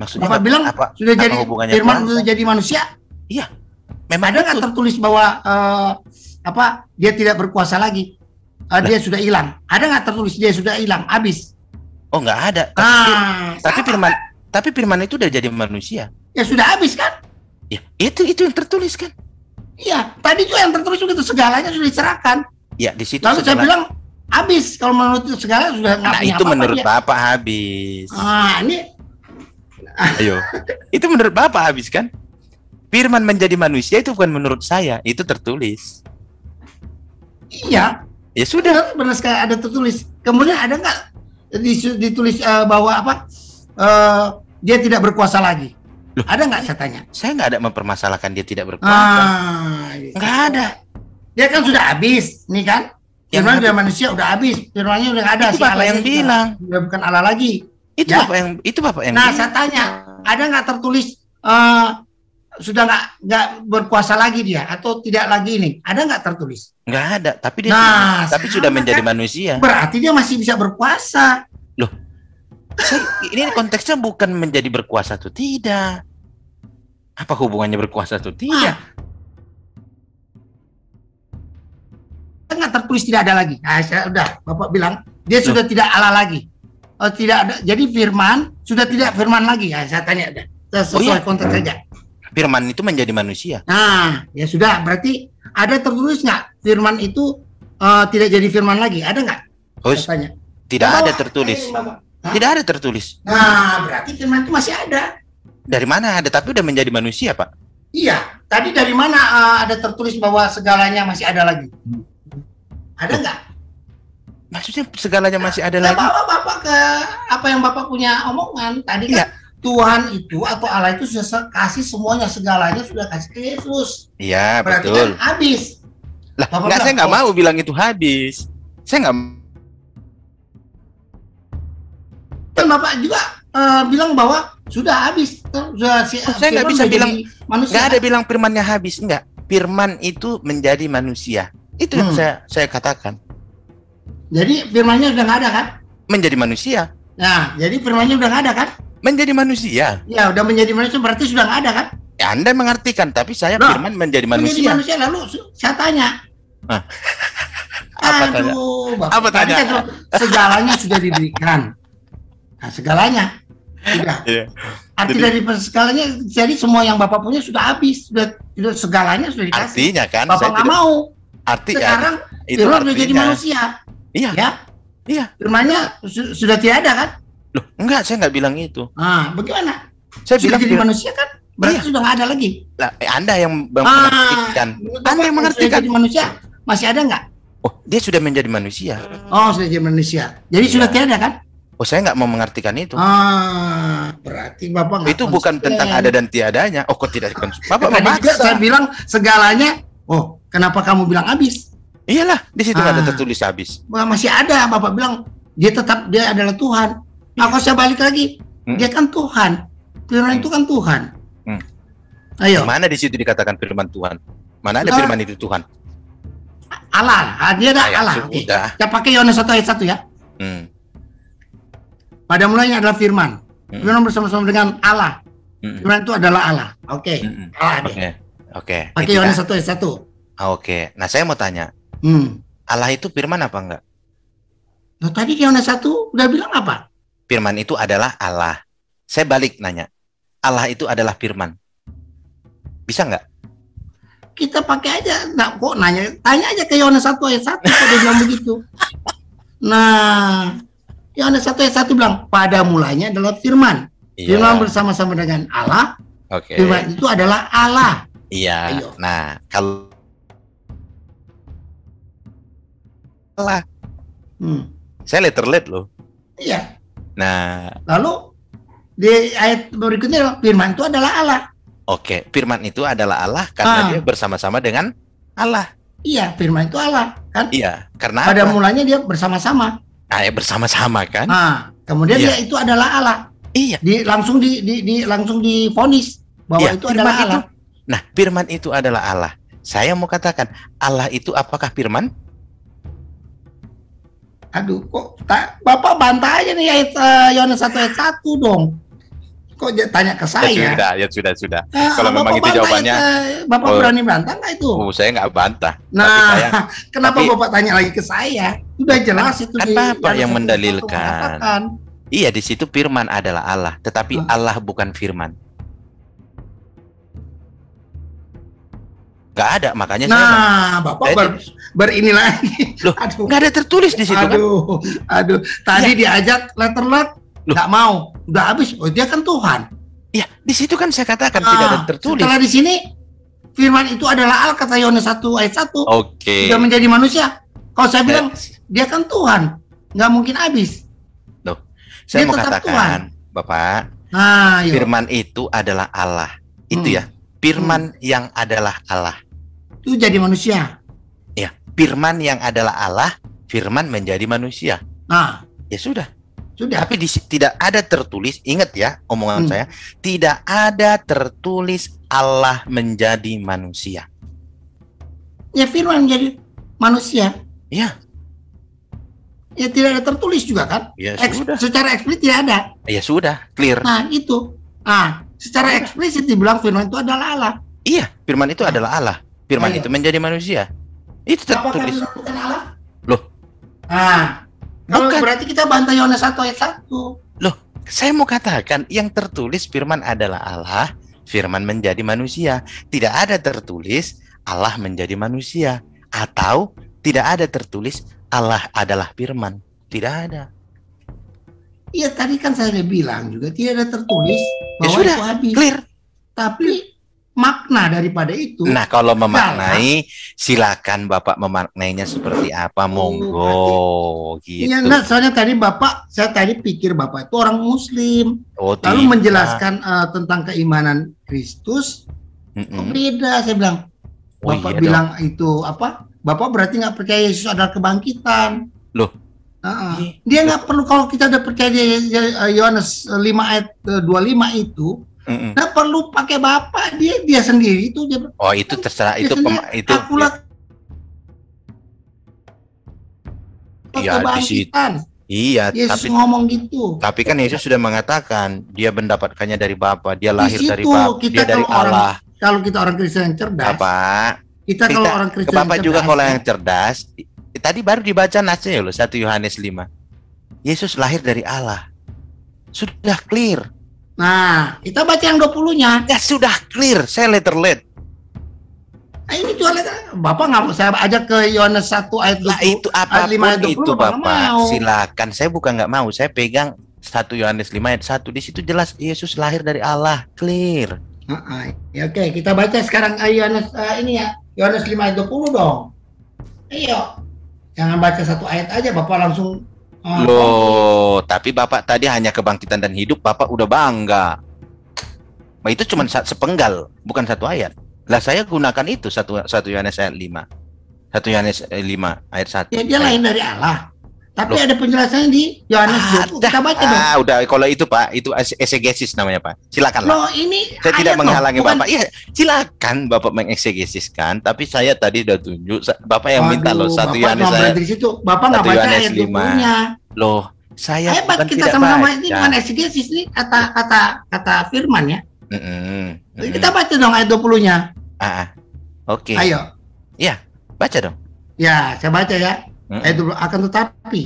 Maksudnya Bapak apa- bilang apa? sudah apa jadi firman sudah jadi manusia? Memang Ada nggak tertulis bahwa eh, apa dia tidak berkuasa lagi? Eh, dia sudah hilang. Ada nggak tertulis dia sudah hilang? Habis. Oh, nggak ada. Tapi, Ah, tapi sama. firman tapi firman itu udah jadi manusia. ya sudah habis kan? Ya, itu itu yang tertulis kan. Iya, tadi juga yang tertulis begitu segalanya sudah diserahkan. Ya, di situ Lalu saya segala- bilang habis kalau menurut segala sudah nggak Nah, punya itu apa-apa menurut dia. Bapak habis. Ah, ini Ayo. itu menurut Bapak habis kan? Firman menjadi manusia itu bukan menurut saya, itu tertulis. iya, Ya sudah. benar, sekali ada tertulis. Kemudian ada nggak ditulis eh, bahwa apa? eh, dia tidak berkuasa lagi. Loh. Ada nggak saya tanya? Saya nggak ada mempermasalahkan dia tidak berkuasa. Ah, iya. Nggak ada. Dia kan sudah habis, nih kan? Firman sudah manusia udah habis, firmannya udah nggak ada. Itu si Bapak yang bilang. Sudah bukan Allah lagi. Itu Ya. Bapak yang itu Bapak yang Nah, bilang. saya tanya, ada nggak tertulis eh, sudah nggak nggak berkuasa lagi dia atau tidak lagi ini? Ada nggak tertulis? Nggak ada, tapi dia Nah, tapi sudah menjadi kan? manusia. Berarti dia masih bisa berkuasa. Saya- ini konteksnya bukan menjadi berkuasa tuh tidak. Apa hubungannya berkuasa tuh tidak? Ah. Nggak tertulis tidak ada lagi. Nah, saya udah Bapak bilang dia sudah tidak Allah lagi. Oh, tidak ada. Jadi firman sudah tidak firman lagi. Nah, saya tanya ada. Sesuai Oh, iya. konteks saja. Firman itu menjadi manusia. Nah, ya sudah. Berarti ada tertulis nggak firman itu eh, tidak jadi firman lagi? Ada nggak? Tanya. tidak Bapak, ada tertulis. ayo, Bapak. Tidak ada tertulis. Nah, berarti firman itu masih ada. Dari mana ada tapi udah menjadi manusia, Pak? Iya. Tadi dari mana eh, ada tertulis bahwa segalanya masih ada lagi? Ada nggak? Maksudnya segalanya masih ada Nah, lagi? bawa bapak ke apa yang bapak punya omongan tadi kan Iya. Tuhan itu atau Allah itu sudah kasih semuanya segalanya sudah kasih ke Yesus. Iya, Berarti betul. kan habis. Lah, Bapak enggak saya nggak oh. mau bilang itu habis. Saya nggak Kan bapak juga eh, bilang bahwa sudah habis. Sudah si, Oh, saya nggak bisa sudah bilang- manusia. nggak ada bilang firmannya habis, enggak. Firman itu menjadi manusia. Itu yang Hmm. saya saya katakan. Jadi firmannya udah nggak ada kan? Menjadi manusia. Nah, jadi firmannya udah nggak ada kan? Menjadi manusia. Ya, udah menjadi manusia berarti sudah nggak ada kan? Ya, Anda mengartikan, tapi saya Loh, firman menjadi Menjadi manusia. manusia lalu saya tanya. Hah? <laughs> Apa tanya? Aduh, Bapak. Apa tanya? kan segalanya sudah diberikan. Nah, segalanya sudah. Iya. Arti Jadi- dari segalanya, jadi semua yang Bapak punya sudah habis, sudah, sudah segalanya sudah dikasih. Artinya kan Bapak saya nggak tidak mau. arti ya, Sekarang Itu Firman sudah jadi manusia. Iya. Ya. Iya. Firmannya su- sudah tidak ada kan? Loh, enggak, saya nggak bilang itu. Ah, bagaimana? Saya sudah bilang jadi manusia kan? Berarti Iya. sudah nggak ada lagi. lah, eh, Anda yang Ah, mengartikan. Anda yang mengartikan. jadi manusia masih ada nggak? Oh, dia sudah menjadi manusia. Oh, sudah jadi manusia. Jadi Iya. sudah tidak ada kan? Oh, saya nggak mau mengartikan itu. Ah, berarti Bapak nggak itu bukan konsisten. tentang ada dan tiadanya. Oh, kok tidak kons- Bapak Tadi juga saya bilang segalanya. Oh, kenapa kamu bilang habis? Iyalah, di situ nggak ada Ah. tertulis habis. Masih ada. Bapak bilang dia tetap dia adalah Tuhan. Iya. Aku saya balik lagi. Hmm. Dia kan Tuhan. Firman itu kan Tuhan. Hmm. Ayo, Mana di situ dikatakan firman Tuhan? Mana ada Nah. firman itu Tuhan? Allah. Ah, dia ada ya Allah. Oke. sudah. Kita pakai Yohanes 1 ayat 1 ya. Hmm. Pada mulanya adalah firman. Hmm. Firman bersama-sama dengan Allah. Hmm. Firman itu adalah Allah. Oke. Hmm. Allah. Oke. Oke. Pakai Yohanes tidak- 1 ayat 1. Ah, Oke. Nah, saya mau tanya, Hmm. Allah itu firman apa enggak? Loh, tadi Yohanes 1 udah bilang apa? Firman itu adalah Allah. Saya balik nanya. Allah itu adalah firman. Bisa nggak? Kita pakai aja. Nah, kok nanya? Tanya aja ke Yohanes 1 ayat 1 kok dia bilang begitu. Nah, Yohanes 1 ayat 1 bilang, pada mulanya adalah firman. Iya. Firman bersama-sama dengan Allah. Oke. Firman itu adalah Allah. Iya. Ayo. Nah, kalau Allah, Hmm. saya letter lead loh. Iya. Nah, Lalu di ayat berikutnya firman itu adalah Allah. oke, firman itu adalah Allah karena Ah. dia bersama-sama dengan Allah. Iya, firman itu Allah kan. Iya, karena Pada apa? mulanya dia bersama-sama. Ah, ya, bersama-sama kan? Nah, kemudian Iya. dia itu adalah Allah. Iya. Di langsung di, di, di langsung difonis bahwa Iya, itu adalah itu- Allah. Nah, firman itu adalah Allah. Saya mau katakan, Allah itu apakah firman? Aduh, kok ta- Bapak bantah aja nih ayat eh, Yohanes 1 ayat 1 dong. Kok dia tanya ke Ya saya? sudah, ya sudah, sudah. Ah, Kalau memang itu jawabannya, ayat, Bapak oh. berani bantah nggak itu? Oh, saya nggak bantah. Nah, Tapi saya, <laughs> kenapa tapi- Bapak tanya lagi ke saya? Sudah jelas itu kan di Bapak yang 1 ayat 1 mendalilkan. iya di situ firman adalah Allah, tetapi Ah. Allah bukan firman. Gak ada, makanya saya Nah, Bapak Eh, ber, berini lagi. Loh, <laughs> aduh, nggak ada tertulis di situ kan? aduh, aduh. Tadi diajak letter Loh. nggak mau. Udah habis. Oh, dia kan Tuhan. Ya, di situ kan saya katakan tidak ada Ah, tertulis. Setelah di sini, firman itu adalah Allah kata Yohanes 1 ayat 1. Oke. Sudah menjadi manusia. Kalau saya Saya, bilang, dia kan Tuhan. Nggak mungkin habis. saya dia mau tetap katakan, Bapak, Nah, yuk. firman itu adalah Allah. Itu Hmm. ya, firman yang adalah Allah. Itu jadi manusia. Ya, firman yang adalah Allah, firman menjadi manusia. Nah, Ya sudah. sudah. Tapi di, tidak ada tertulis, ingat ya omongan Hmm. saya, tidak ada tertulis Allah menjadi manusia. Ya firman menjadi manusia. Ya, Ya tidak ada tertulis juga kan? ya Eks- sudah. secara eksplisit tidak ada. Ya sudah, clear. Nah, itu. Nah, secara eksplisit dibilang firman itu adalah Allah. Iya, firman itu adalah Allah. Firman Ayo. itu menjadi manusia. Itu tertulis. bukan Allah? Loh. Nah, kalau Bukan. berarti kita bantah Yohanes 1 ayat 1. Saya mau katakan yang tertulis firman adalah Allah, firman menjadi manusia. Tidak ada tertulis Allah menjadi manusia atau tidak ada tertulis Allah adalah firman. Tidak ada. Iya, tadi kan saya bilang juga tidak ada tertulis Ya bahwa sudah, itu habis. Clear. Tapi makna daripada itu Nah, kalau memaknai silakan Bapak memaknainya seperti apa, monggo gitu. Iya, enggak, soalnya tadi Bapak, saya tadi pikir Bapak itu orang Muslim, Oh, lalu tidak. menjelaskan eh, tentang keimanan Kristus, Mm-mm. beda? Saya bilang, Oh, Bapak iya bilang itu apa? Bapak berarti nggak percaya Yesus adalah kebangkitan. Loh. Heeh. Iya. Dia nggak perlu kalau kita udah percaya dia- Yohanes 5 ayat eh, 25 itu, Mm-mm. nggak perlu pakai Bapak, dia dia sendiri itu dia Oh, itu terserah dia itu pem- itu akulah Iya, di kebangkitan. iya, Yesus tapi ngomong gitu. tapi kan Yesus sudah mengatakan dia mendapatkannya dari Bapa, dia lahir situ dari Bapa, kita dia dari kalau orang Allah. Kalau kita orang Kristen yang cerdas, Bapak, kita kalau kita- orang ke Kristen Bapak yang juga cerdas, kalau yang cerdas. Tadi baru dibaca nasnya loh 1 Yohanes 5. Yesus lahir dari Allah. Sudah clear. Nah, kita baca yang 20-nya. Ya sudah clear. Saya letter lead. Ah, ini Yohanes Bapak nggak mau saya ajak ke Yohanes 1 ayat 20. Lah itu apa pun lima ayat 20, itu Bapak Bapak, mau. silakan. Saya bukan nggak mau, saya pegang 1 Yohanes 5 ayat 1. Di situ jelas Yesus lahir dari Allah, clear. Ah, ah. Ya, oke, kita baca sekarang eh, Yohanes eh, ini ya. Yohanes 5 ayat 20 dong. Ayo. Jangan baca satu ayat aja Bapak langsung ah, Loh, tapi Bapak tadi hanya kebangkitan dan hidup, Bapak udah bangga. Nah, itu cuma sepenggal, bukan satu ayat. Lah saya gunakan itu satu satu Yohanes ayat 5. Satu Yohanes eh, 5 ayat 1. Ya dia lahir dari Allah. Tapi Loh. ada penjelasannya di Yohanes 20. Kita baca dong. Ah, udah kalau itu Pak, itu es- exegesis namanya Pak. Silakan lah. Loh, ini Saya tidak ayat loh, menghalangi bukan- Bapak. Iya, silakan Bapak mengeksegesikan, tapi saya tadi udah tunjuk Bapak yang minta loh satu Bapak Yohanes saya. di situ. Bapak nggak Satu baca Yohanes ayat 5. 20-nya. Loh, saya Hebat bukan kita tidak sama-sama ini bukan exegesis nih kata kata kata firman ya. Mm-mm, Jadi mm-mm. Kita baca dong ayat 20-nya. Ah, ah. Oke. Ayo. Baca dong. Ya, saya baca ya. 20 akan tetapi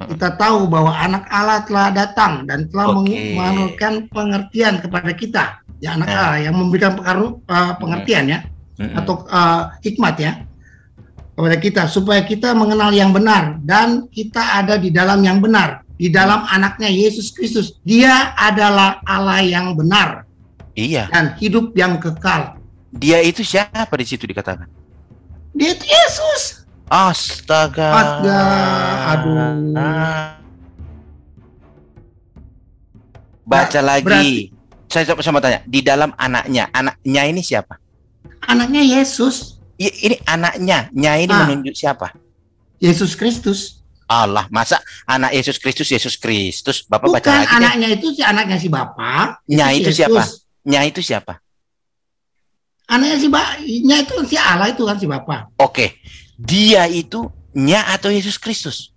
kita tahu bahwa anak Allah telah datang dan telah menurunkan pengertian kepada kita. Ya anak Eh. Allah yang memberikan pengaruh, uh, pengertian ya atau uh, hikmat ya kepada kita supaya kita mengenal yang benar dan kita ada di dalam yang benar di dalam anaknya Yesus Kristus. Dia adalah Allah yang benar Iya. dan hidup yang kekal. Dia itu siapa di situ dikatakan? Dia itu Yesus. Astaga. Astaga, aduh. Baca Nah, lagi. berarti- Saya coba sama tanya, di dalam anaknya, anaknya ini siapa? Anaknya Yesus, I- ini anaknya, nya ini Ah. menunjuk siapa? Yesus Kristus. Allah, masa anak Yesus Kristus, Yesus Kristus? Bapak baca Bukan lagi deh. anaknya itu si anaknya si Bapak. Nya itu Yesus. siapa? Nya itu siapa? Anaknya si Bapak, itu si Allah itu kan si Bapak. Oke, dia itu nya atau Yesus Kristus?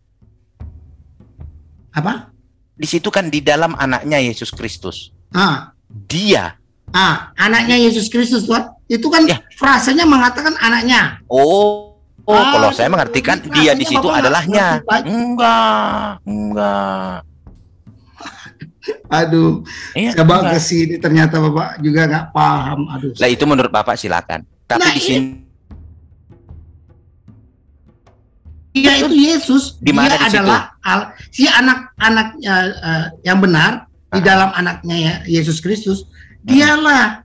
Apa? Di situ kan di dalam anaknya Yesus Kristus. Ah, Dia. ah, anaknya Yesus Kristus Tuhan. Itu kan Ya. frasanya mengatakan anaknya. Oh, oh Ah, kalau saya mengartikan dia di situ Bapak adalahnya. Enggak, enggak. <laughs> Aduh, Iya, coba enggak. ke sini ternyata Bapak juga nggak paham. Aduh. Lah itu menurut Bapak silakan. Tapi Nah, di ini- sini Dia itu Yesus. Di mana dia di adalah al- si anak-anak eh, eh, yang benar di Ah. dalam anaknya ya Yesus Kristus. Dialah.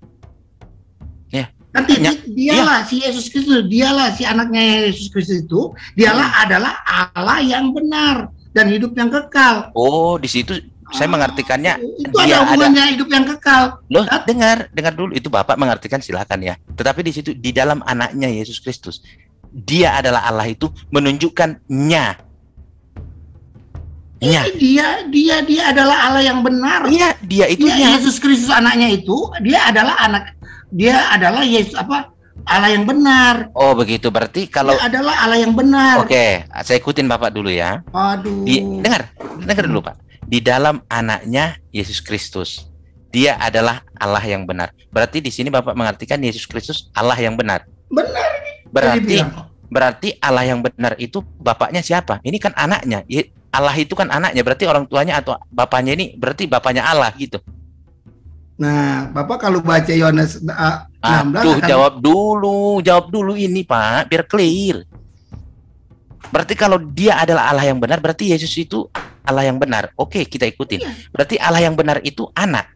Ya. Kan Ya. dialah si Yesus Kristus, dialah si anaknya Yesus Kristus itu, dialah Hmm. adalah Allah yang benar dan hidup yang kekal. oh di situ saya Ah, mengartikannya itu dia ada hubungannya hidup yang kekal. loh dengar dengar dulu itu Bapak mengartikan silakan ya. Tetapi di situ di dalam anaknya Yesus Kristus dia adalah Allah itu menunjukkan nya. Nya. Ini dia dia dia adalah Allah yang benar. Iya, dia itu Dia nya. Yesus Kristus anaknya itu, dia adalah anak dia adalah Yesus apa? Allah yang benar. Oh begitu berarti kalau Dia adalah Allah yang benar. Oke, saya ikutin Bapak dulu ya. Aduh. Di, dengar, dengar dulu Pak. Di dalam anaknya Yesus Kristus, dia adalah Allah yang benar. Berarti di sini Bapak mengartikan Yesus Kristus Allah yang benar. Benar. Berarti berarti Allah yang benar itu bapaknya siapa? Ini kan anaknya. Allah itu kan anaknya. Berarti orang tuanya atau bapaknya ini berarti bapaknya Allah gitu. Nah, Bapak kalau baca Yohanes uh, 16 Aduh, akan- jawab dulu, jawab dulu ini Pak, biar clear. Berarti kalau dia adalah Allah yang benar, berarti Yesus itu Allah yang benar. Oke, kita ikutin. Iya. Berarti Allah yang benar itu anak.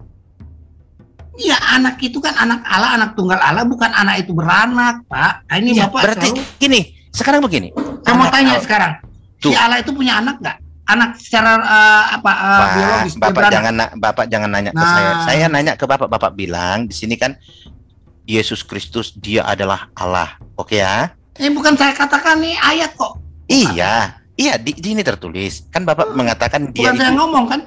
Iya, anak itu kan anak Allah, anak tunggal Allah, bukan anak itu beranak, Pak. Nah, ini Iya, Bapak berarti selalu- gini, sekarang begini. saya mau tanya Allah- sekarang. Si Tuh. Allah itu punya anak nggak? Anak secara uh, apa uh, Pak, biologis Bapak beranak? jangan na- Bapak jangan nanya ke Nah. saya. Saya nanya ke Bapak, Bapak bilang di sini kan Yesus Kristus dia adalah Allah. Oke ya? Eh bukan saya katakan nih ayat kok. Iya. Iya, di, di ini tertulis. Kan Bapak mengatakan dia Bukan saya ngomong kan.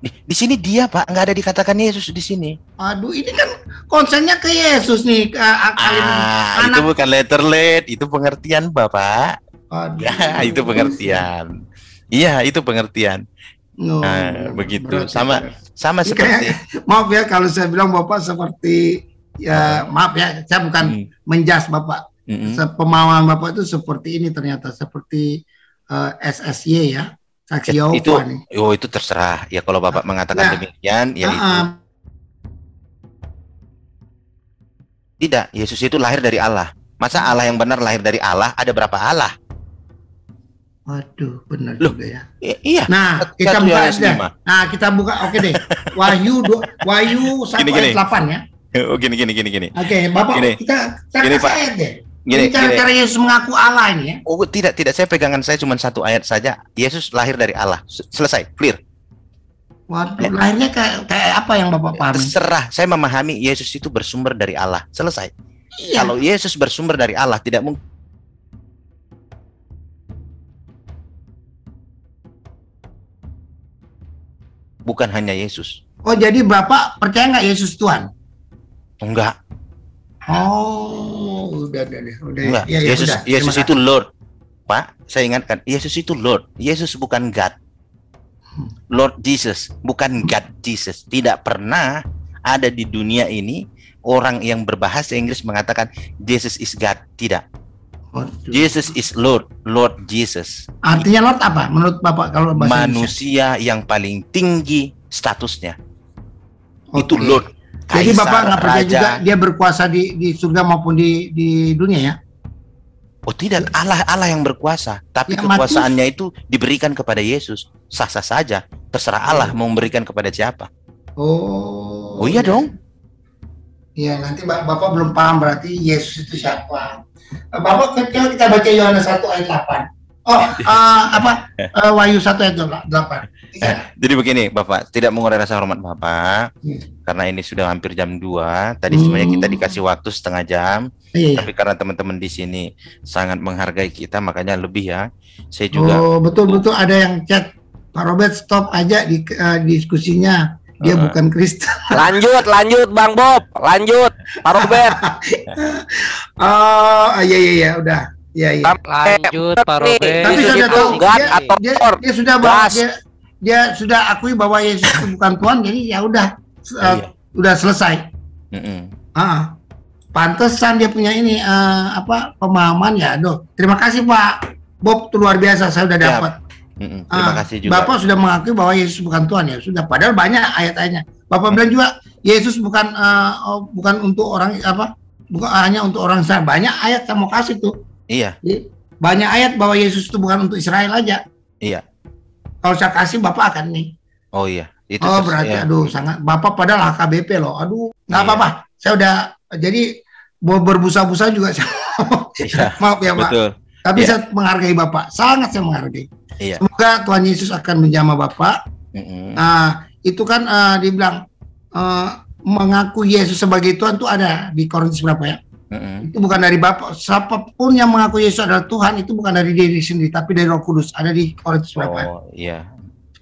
Di, di sini dia, Pak, nggak ada dikatakan Yesus di sini. Aduh, ini kan konsennya ke Yesus nih. Uh, kali Ah, anak. itu bukan letter lead, itu pengertian Bapak. Aduh. Ya, itu pengertian. Iya, itu pengertian. No, Ah, begitu. berarti- Sama- Sama Ini seperti <laughs> Maaf ya kalau saya bilang Bapak seperti ya maaf ya saya bukan Hmm, menjas Bapak. Se- Pemahaman Bapak itu seperti ini ternyata seperti eh, SSY ya. Saksi Ya, itu nih. oh itu terserah. Ya kalau Bapak mengatakan Nah, demikian, ya itu. Ah, Tidak, Yesus itu lahir dari Allah. Masa Allah yang benar lahir dari Allah? Ada berapa Allah? Waduh, benar Loh. juga ya. I- iya. Nah, Satu kita buka. Nah, kita buka oke deh. Wahyu du- Wahyu 1 Gini, gini. ayat 8 ya. Oh gini gini gini gini. Oke, Bapak Gini. kita cara Gini, Pak. deh. Gini, Ini cara-cara Yesus mengaku Allah ini ya. Oh tidak tidak saya pegangan saya cuma satu ayat saja. Yesus lahir dari Allah. Selesai, clear. Waduh, Ya. lahirnya kayak kayak apa yang Bapak pahami? Terserah. Saya memahami Yesus itu bersumber dari Allah. Selesai. Iya. Kalau Yesus bersumber dari Allah tidak mungkin bukan hanya Yesus. Oh, jadi Bapak percaya nggak Yesus Tuhan? Enggak, Oh, udah udah udah. udah. enggak. Ya, ya, Yesus udah. Yesus itu Lord. Pak, saya ingatkan, Yesus itu Lord. Yesus bukan God. Lord Jesus, bukan God Jesus. Tidak pernah ada di dunia ini orang yang berbahasa Inggris mengatakan Jesus is God. Tidak. Waduh. Jesus is Lord, Lord Jesus. Artinya Lord apa? Menurut Bapak kalau bahasa Indonesia? Manusia yang paling tinggi statusnya. Itu Oke. Lord. Jadi Kaisar, Bapak nggak percaya raja. juga dia berkuasa di di surga maupun di di dunia ya? Oh tidak, Allah Allah yang berkuasa, tapi Ya, kekuasaannya itu diberikan kepada Yesus. Sah-sah saja, terserah Allah mau memberikan kepada siapa. Oh. Oh iya dong. Iya, nanti Bap- Bapak belum paham berarti Yesus itu siapa. Bapak kecil kita baca Yohanes 1 ayat 8. Oh, eh, apa? Eh, Wahyu 1 ayat 8. Iya. Jadi begini, Bapak, tidak mengurangi rasa hormat Bapak, Hmm. karena ini sudah hampir jam 2. Tadi Hmm. sebenarnya kita dikasih waktu setengah jam, Iya. iya. tapi karena teman-teman di sini sangat menghargai kita, makanya lebih ya. Saya juga Oh, betul-betul ada yang chat Pak Robert stop aja di eh, diskusinya. Dia Uh-uh. bukan Kristen. <laughs> Lanjut, lanjut Bang Bob, lanjut Pak Robert. <laughs> Oh, iya iya iya, udah. Iya iya. Lanjut Pak Robert. Tapi sudah itu tahu God dia, atau dia, Lord? dia sudah bahwa dia, dia sudah akui bahwa Yesus itu bukan Tuhan, jadi ya udah eh, Iya. udah selesai. Mm-mm. Ah, pantesan dia punya ini eh, apa pemahaman ya. Aduh, terima kasih Pak Bob, itu luar biasa. Saya udah Siap. dapat. Mm-mm. Terima Ah, kasih juga. Bapak sudah mengakui bahwa Yesus bukan Tuhan ya. Sudah. Padahal banyak ayat-ayatnya. Bapak bilang juga Yesus bukan eh, oh, bukan untuk orang apa? Bukan hanya untuk orang Israel. Banyak ayat saya mau kasih tuh. Iya, Jadi, banyak ayat bahwa Yesus itu bukan untuk Israel aja. iya. Kalau saya kasih Bapak akan nih. Oh iya, itu Oh berarti ya. aduh sangat Bapak padahal HKBP loh. Aduh, nggak Iya. apa-apa. Saya udah jadi mau berbusa-busa juga saya <laughs> Iya, <laughs> maaf ya Pak. betul. Tapi Iya. saya menghargai Bapak, sangat saya menghargai. Iya. Semoga Tuhan Yesus akan menjamah Bapak. Mm-mm. Nah, itu kan eh, dibilang eh, mengaku Yesus sebagai Tuhan itu ada di Korintus berapa ya? Mm-mm. Itu bukan dari Bapak. Siapa pun yang mengaku Yesus adalah Tuhan itu bukan dari diri sendiri, tapi dari Roh Kudus. Ada di Korintus berapa? Oh iya.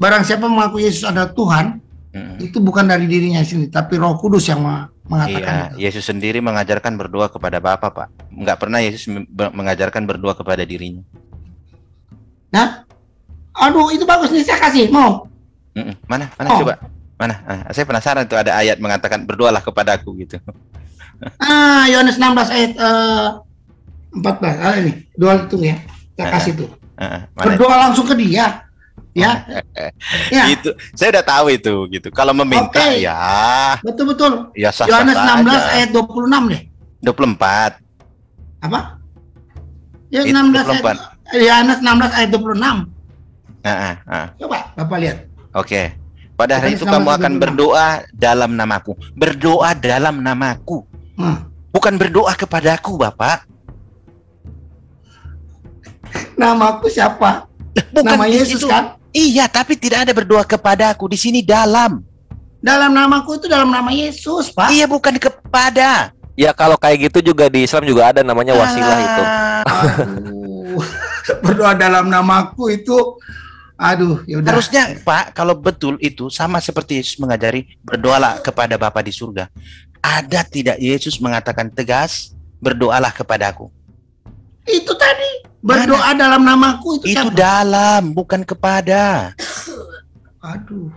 Barang siapa mengaku Yesus adalah Tuhan, Mm-mm. itu bukan dari dirinya sendiri, tapi Roh Kudus yang me- mengatakan Iya, itu. Yesus sendiri mengajarkan berdoa kepada Bapa, Pak. Enggak pernah Yesus mengajarkan berdoa kepada dirinya. Nah, aduh itu bagus nih saya kasih mau. Mm-mm. Mana? Mana Oh. coba? Mana? Ah, saya penasaran tuh ada ayat mengatakan berdoalah kepadaku gitu. Ah, Yohanes 16 ayat eh, 14. Ah, ini dua hitung ya. Saya Ah. kasih tuh. Ah, mana? Berdoa langsung ke dia. Ya. ya, Itu saya udah tahu itu gitu. Kalau meminta Oke. ya betul betul. ya sah Yohanes 16 saja. ayat 26 deh. 24. Apa? Ya Itu 16 24. ayat Yohanes 16 ayat 26. Ah, ah, ah. Coba Bapak lihat. Oke. Pada hari itu kamu 16, akan 26. berdoa dalam namaku. Berdoa dalam namaku. Hmm. Bukan berdoa kepadaku, Bapak. Nama aku siapa? Bukan Nama Yesus situ. kan? Iya, tapi tidak ada berdoa kepadaku di sini dalam. Dalam namaku itu dalam nama Yesus, Pak. Iya, bukan kepada. Ya kalau kayak gitu juga di Islam juga ada namanya wasilah itu. Ah, Aduh. <laughs> Berdoa dalam namaku itu aduh, ya udah. Harusnya Pak, kalau betul itu sama seperti Yesus mengajari berdoalah kepada Bapa di surga. Ada tidak Yesus mengatakan tegas berdoalah kepadaku? Itu tadi berdoa dalam namaku itu, Itu siapa? dalam, bukan kepada. Aduh.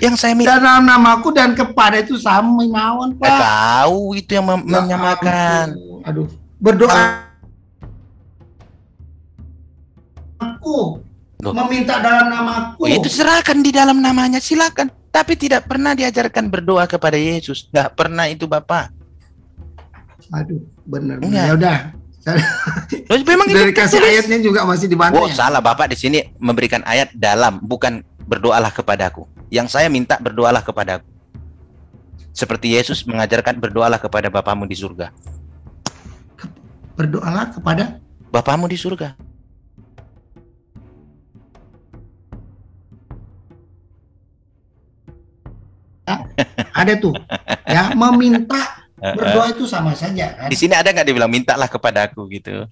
Yang saya minta Dalam namaku dan kepada itu sama mawon, Pak. tahu itu yang mem- Ya menyamakan. ampun. Aduh. Berdoa aku Loh. meminta dalam namaku. Oh, itu serahkan di dalam namanya, silakan. Tapi tidak pernah diajarkan berdoa kepada Yesus. Nggak pernah itu Bapak. Aduh, benar. Enggak. Ya udah. Memang Dari kasih tertulis. ayatnya juga masih dibantu. Oh, salah Bapak di sini memberikan ayat dalam, bukan berdoalah kepadaku. Yang saya minta berdoalah kepadaku. Seperti Yesus mengajarkan berdoalah kepada Bapamu di surga. Berdoalah kepada Bapamu di surga. Ada tuh ya meminta berdoa itu sama saja kan. Di sini ada nggak dibilang mintalah kepadaku gitu.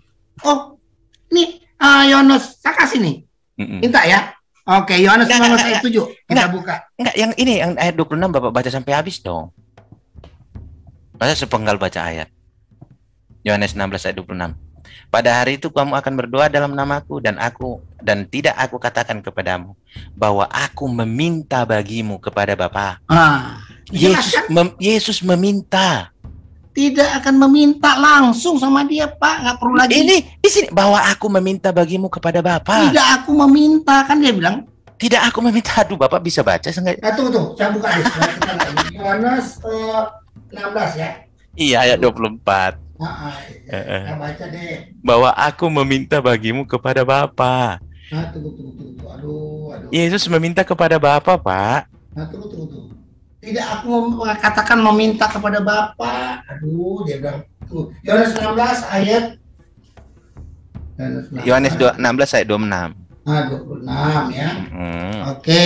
Oh, nih ah, Yohanes saya kasih nih. Mm-mm. Minta ya. Oke, 19 enggak, ayat 7. Kita Enggak. buka. Enggak, yang ini yang ayat 26 Bapak baca sampai habis dong. Masa sepenggal baca ayat. Yohanes 16 ayat 26. Pada hari itu kamu akan berdoa dalam namaku dan aku dan tidak aku katakan kepadamu bahwa aku meminta bagimu kepada Bapa. Ah, Yesus mem- Yesus meminta. tidak akan meminta langsung sama dia, Pak. Nggak perlu lagi. Ini di sini bahwa aku meminta bagimu kepada Bapa. Tidak aku meminta kan dia bilang. Tidak aku meminta. Aduh, Bapak bisa baca enggak? Nah, tunggu tuh, saya buka. <laughs> Yohanes eh, 16 ya. Iya, ayat 24. Nah, baca deh. Bahwa aku meminta bagimu kepada Bapa. Nah, tunggu, tunggu, tunggu. Aduh, aduh. Yesus meminta kepada Bapa, Pak. Nah, tunggu, tunggu, tunggu. Tidak aku katakan meminta kepada Bapa. Aduh, dia bilang. Tunggu. Yohanes 16 ayat Yohanes 2 16 ayat 26. Nah, 26 ya. Hmm. Oke.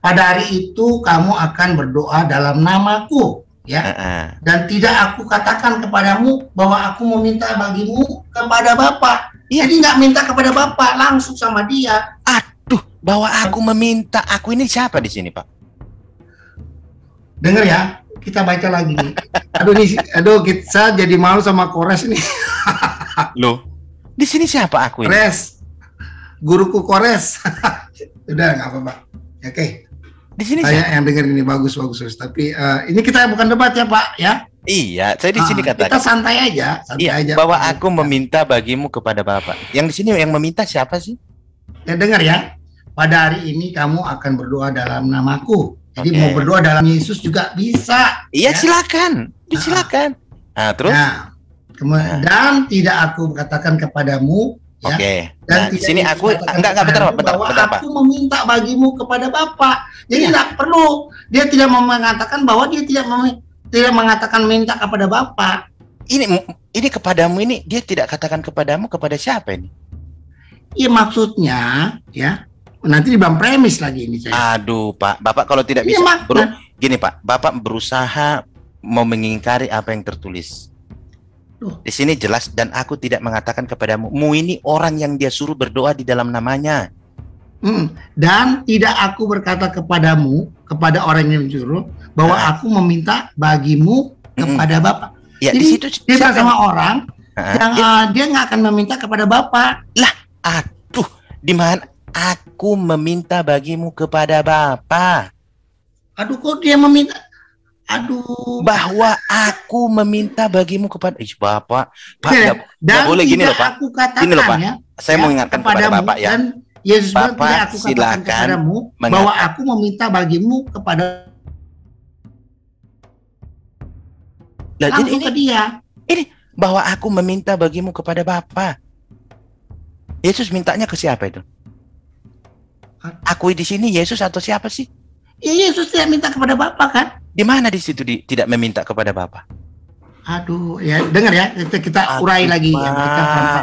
Pada hari itu kamu akan berdoa dalam namaku. Ya. Heeh. Dan tidak aku katakan kepadamu bahwa aku meminta bagimu kepada Bapa. Iya. Jadi nggak minta kepada Bapa, langsung sama dia. Aduh, bahwa aku meminta. Aku ini siapa di sini, Pak? Dengar ya, kita baca lagi. Aduh nih, aduh kita jadi malu sama Kores nih. <laughs> Loh. Di sini siapa aku ini? Kores, guruku Kores. <laughs> Udah nggak apa-apa. Oke, Di sini siapa? saya yang dengar ini bagus bagus. Tapi eh, ini kita bukan debat ya Pak ya. Iya, saya di sini Ah, Kita katakan. santai aja, santai Iya, aja. bahwa aku meminta bagimu kepada Bapa. Yang di sini yang meminta siapa sih? Ya dengar ya. Pada hari ini kamu akan berdoa dalam namaku. Jadi Oke. mau berdoa dalam Yesus juga bisa. Iya, Ya. silakan. Silakan. Nah, terus? Nah, kemu- dan tidak aku katakan kepadamu ya. Oke. Dan Nah, di sini aku enggak enggak bentar, bentar, bahwa bentar. Aku meminta bagimu kepada Bapa. Jadi Iya. tidak perlu dia tidak mau mengatakan bahwa dia tidak mem- tidak mengatakan minta kepada Bapa. Ini ini kepadamu ini dia tidak katakan kepadamu kepada siapa ini? Iya maksudnya ya. Nanti di bawah premis lagi ini saya. Aduh, Pak. Bapak kalau tidak Iya, bisa Mak. bro, gini, Pak. Bapak berusaha mau mengingkari apa yang tertulis. Di sini jelas dan aku tidak mengatakan kepadamu, mu ini orang yang dia suruh berdoa di dalam namanya. Mm. Dan tidak aku berkata kepadamu kepada orang yang disuruh bahwa Ah. aku meminta bagimu kepada Bapa. Ya, di Jadi, situ Dia sama yang- orang Hah? yang Dia- uh, dia nggak akan meminta kepada Bapa. aduh, di mana aku meminta bagimu kepada Bapa Aduh kok dia meminta? Aduh. bahwa aku meminta bagimu kepada Ih, Bapak. Pak, Ya, nggak- Dan boleh gini loh, Pak. aku katakan Gini loh, Pak. ya, saya ya, mau ingatkan kepada Bapak ya. Dan Yesus Bapak, aku katakan silakan kepadamu bahwa aku meminta bagimu kepada Lah, jadi ini ke dia. bahwa aku meminta bagimu kepada Bapa. Yesus mintanya ke siapa itu? Aku di sini Yesus atau siapa sih? Ya Yesus tidak minta kepada Bapa kan? Di mana di situ di, tidak meminta kepada Bapa? Aduh, ya dengar ya, kita, kita urai Aduh, lagi ya.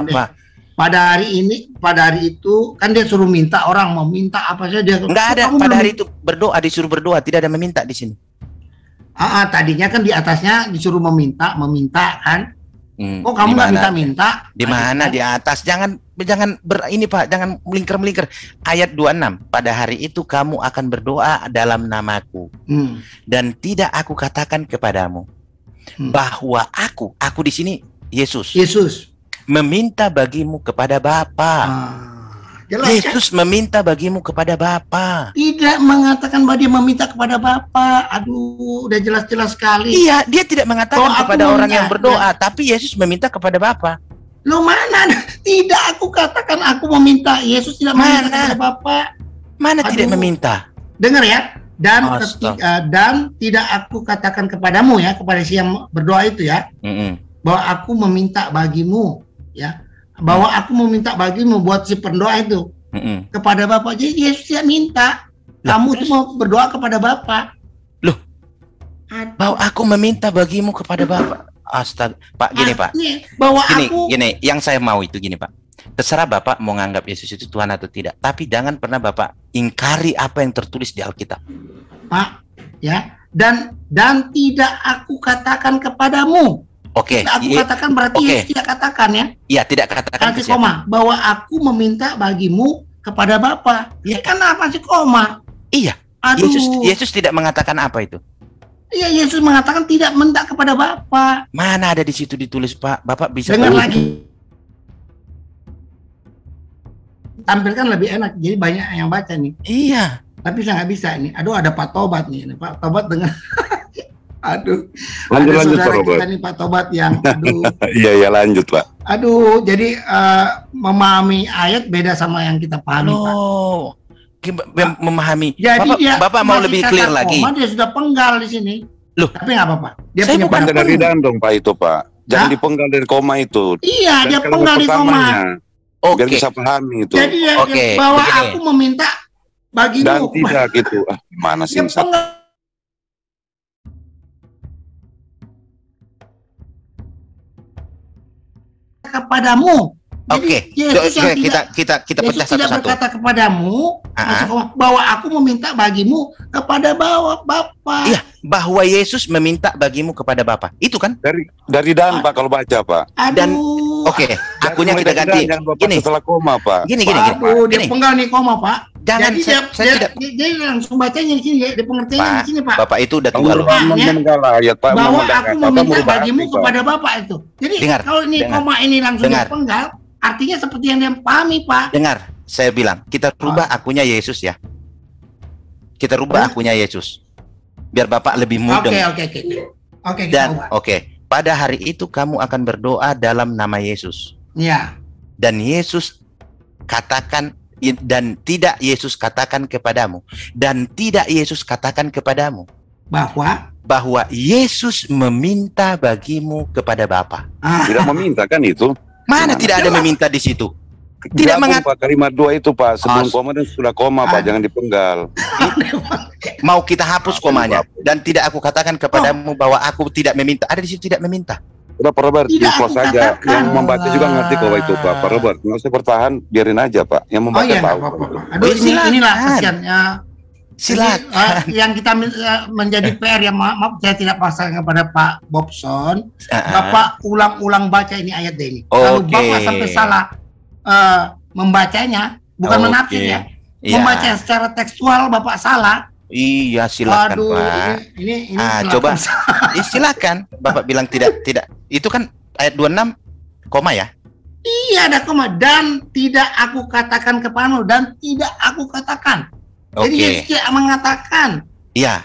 Pak. Pada hari ini, pada hari itu kan dia suruh minta orang mau minta apa saja dia. Enggak ada pada belum- hari itu berdoa disuruh berdoa, tidak ada meminta di sini. Ah, ah, tadinya kan di atasnya disuruh meminta, meminta kan? Hmm, Oh kamu nggak mana? minta-minta? Di mana di atas? Jangan jangan ber ini Pak, jangan melingkar-melingkar. Ayat 26. Pada hari itu kamu akan berdoa dalam namaku Hmm. dan tidak aku katakan kepadamu Hmm. bahwa aku, aku di sini Yesus Yesus. meminta bagimu kepada Bapa. Ah, jelas kan? Yesus meminta bagimu kepada Bapa. Tidak mengatakan bahwa dia meminta kepada Bapa. Aduh, udah jelas-jelas sekali. Iya, dia tidak mengatakan kepada orang yang berdoa, tapi Yesus meminta kepada Bapa. Lo mana? Tidak aku katakan aku meminta. Yesus tidak meminta Mana? kepada Bapa. Mana Aduh. tidak meminta? Dengar ya. Dan ketika, dan tidak aku katakan kepadamu ya kepada si yang berdoa itu ya Mm-mm. bahwa aku meminta bagimu ya bahwa aku meminta bagimu buat si pendoa itu Mm-mm. kepada Bapa. Jadi Yesus tidak minta. Lah, Kamu terus? mau berdoa kepada Bapa. Loh. Aduh. Bahwa aku meminta bagimu kepada Bapak. Astaga, Pak gini Pak. Bahwa Gini, aku gini, yang saya mau itu gini Pak. Terserah Bapak mau nganggap Yesus itu Tuhan atau tidak, tapi jangan pernah Bapak ingkari apa yang tertulis di Alkitab. Pak ya dan dan tidak aku katakan kepadamu. Oke, Tidak aku katakan berarti oke. Yesus tidak katakan ya. iya tidak katakan siapa. koma bahwa aku meminta bagimu kepada Bapa. Iya. Ya. Kenapa sih koma? Iya, Aduh. Yesus Yesus tidak mengatakan apa itu. Iya Yesus mengatakan tidak minta kepada Bapa. Mana ada di situ ditulis Pak? Bapak bisa Dengar tahu. lagi. Tampilkan lebih enak. Jadi banyak yang baca nih. Iya. Tapi saya nggak bisa nih. Aduh ada Pak Tobat nih. Ini Pak Tobat dengan <laughs> Aduh, Lanjut ada lanjut saudara Pak kita nih Pak Tobat yang <laughs> aduh, Iya iya lanjut Pak. aduh, jadi eh, memahami ayat beda sama yang kita pahami Pak. Memahami. Jadi Bapak, dia Bapak mau lebih clear koma, lagi. Dia sudah penggal di sini. Loh. Tapi nggak apa-apa. Dia Saya punya bukan dari penggal. dan dong Pak itu Pak. Jangan Hah? dipenggal dari koma itu. Iya, Dan dia penggal di koma. Oke. Biar bisa pahami itu. Jadi Oke, dia bahwa begini. aku meminta bagimu. Dan tidak gitu. Ah, mana sih? Dia penggal. kepadamu. Oke. Yesus Oke, yang kita kita kita Yesus pecah tidak satu-satu. berkata kepadamu Ah, koma, bahwa aku meminta bagimu kepada bawa Bapa. Iya, bahwa Yesus meminta bagimu kepada Bapa. Itu kan? Dari dari dan Pak kalau baca Pak. Aduh. dan- Oke, Jangan akunya kita ganti. dan, Gini, setelah koma Pak. gini, gini, gini. Aduh, dia penggal nih koma, Pak. Jangan Jadi saya, dia, saya dia, tidak dia, dia langsung bacanya di sini, ya, di pengertiannya Pak, di sini, Pak. Bapak itu udah tua Kamu loh. Ya. Pak. bahwa aku meminta bagimu kepada Bapak itu. Jadi Dengar, kalau ini dengar. koma ini langsung dipenggal, artinya seperti yang dia pahami, Pak. Dengar, saya bilang, kita rubah akunya Yesus ya. Kita rubah akunya Yesus. Biar Bapak lebih Oke, mudeng. oke, oke. Oke, kita Dan ubah. oke, pada hari itu kamu akan berdoa dalam nama Yesus. Ya. Dan Yesus katakan dan tidak Yesus katakan kepadamu dan tidak Yesus katakan kepadamu Bahwa bahwa Yesus meminta bagimu kepada Bapa. ah, Tidak meminta kan itu? Mana Gimana? tidak ada meminta di situ? Tidak mengat- Pak kalimat dua itu Pak. Sebelum As- koma dan sudah koma Pak. Ah. Jangan dipenggal. <laughs> Mau kita hapus komanya dan tidak aku katakan kepadamu bahwa aku tidak meminta. Ada di situ tidak meminta. Udah Pak Robert, aku saja. Yang membaca juga ngerti kok itu Pak. Pak Robert, nggak usah bertahan, biarin aja Pak. Yang Oh membaca iya, nggak tahu. apa-apa. Pak. Ya, Aduh, ini inilah kesian. Ya, Silakan. Jadi, eh, yang kita eh, menjadi PR yang maaf, maaf saya tidak pasang kepada Pak Bobson. Ah. Bapak ulang-ulang baca ini ayat ini. Kalau Oke. Bapak sampai salah eh, membacanya, bukan Oke. menafsir ya. Iya. Membaca secara tekstual Bapak salah. Iya, silakan, Aduh, Pak. ini ini, ini Ah, kelakuan coba. <laughs> Eh, silakan. Bapak bilang tidak tidak. Itu kan ayat 26 koma ya. Iya ada koma dan tidak aku katakan kepadamu dan tidak aku katakan. Jadi Oke. Yesus tidak mengatakan Iya.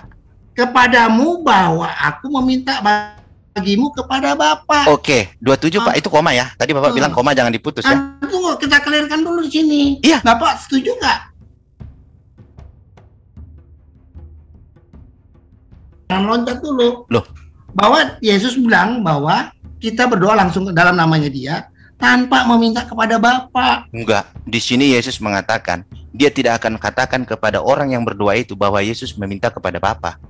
kepadamu bahwa aku meminta bagimu kepada Bapa. Oke, 27 Pak itu koma ya. Tadi Bapak Hmm. bilang koma jangan diputus ya. Ah, tunggu kita clearkan dulu di sini. Iya. Bapak setuju nggak? Jangan loncat dulu. Loh. Bahwa Yesus bilang bahwa kita berdoa langsung ke dalam namanya Dia tanpa meminta kepada Bapa. Enggak. Di sini Yesus mengatakan, dia tidak akan katakan kepada orang yang berdoa itu bahwa Yesus meminta kepada Bapa.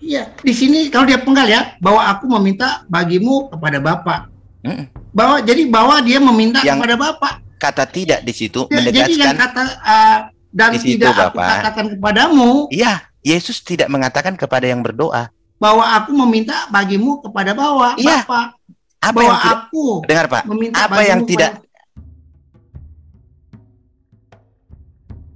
Iya, di sini kalau dia penggal ya, bahwa aku meminta bagimu kepada Bapa. Mm. Bahwa jadi bahwa dia meminta Yang- kepada Bapa. Kata tidak di situ Ya, jadi yang menegaskan, kata uh, dan Di situ, tidak aku Bapak. katakan kepadamu iya, Yesus tidak mengatakan kepada yang berdoa. bahwa aku meminta bagimu kepada bawa Iya. Bapa. Apa Bahwa yang tidak aku dengar Pak? meminta apa yang tidak-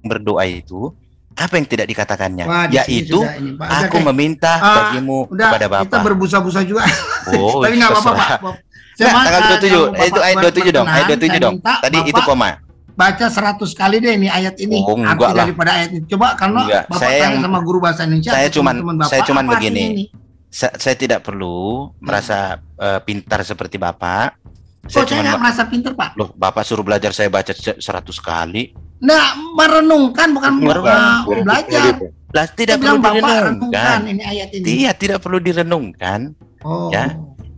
Berdoa itu apa yang tidak dikatakannya? Wah, di Yaitu ini, Pak. Aku kayak- meminta Ah, bagimu udah kepada kita Bapa. berbusa-busa juga. Oh, <laughs> Tapi nggak apa-apa. Pak. Bob. Nah, Cuma, tanggal uh, 27, kalau eh, itu Bapak ayat 27 dong, ayat berkenan, 27 saya dong. Tadi itu Bapak koma. baca 100 kali deh ini ayat ini. Oh, arti lah. daripada ayat ini. Coba karena Enggak, Bapak saya yang- sama guru bahasa Indonesia. saya cuman- saya Bapak, cuman apa artinya begini. ini? Sa- saya tidak perlu merasa eh, pintar seperti Bapak. Saya saya cuma nggak merasa pinter, Pak? loh, Bapak suruh belajar saya baca se- 100 kali. Nah, merenungkan bukan Merenung. uh, belajar. Lah tidak perlu Bapak renungkan direnungkan. ini ayat ini. Iya, tidak perlu direnungkan. Oh. Ya.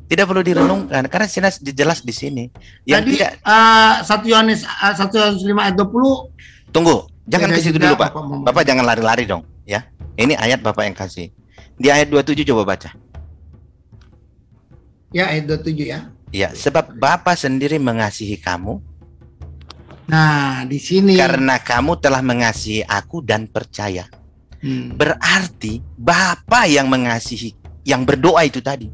Tidak perlu direnungkan karena jelas jelas di sini. Yang Jadi tidak eh, 1 Yohanes eh, 1 Yohanes 5 ayat 20 tunggu, jangan beda ke situ juga dulu, Pak. Bapak. Bapak jangan lari-lari dong, ya. Ini ayat Bapak yang kasih. Di ayat 27 coba baca. Ya ayat 27 ya. Ya, sebab Bapa sendiri mengasihi kamu Nah, di sini karena kamu telah mengasihi aku dan percaya. Hmm. Berarti Bapa yang mengasihi yang berdoa itu tadi.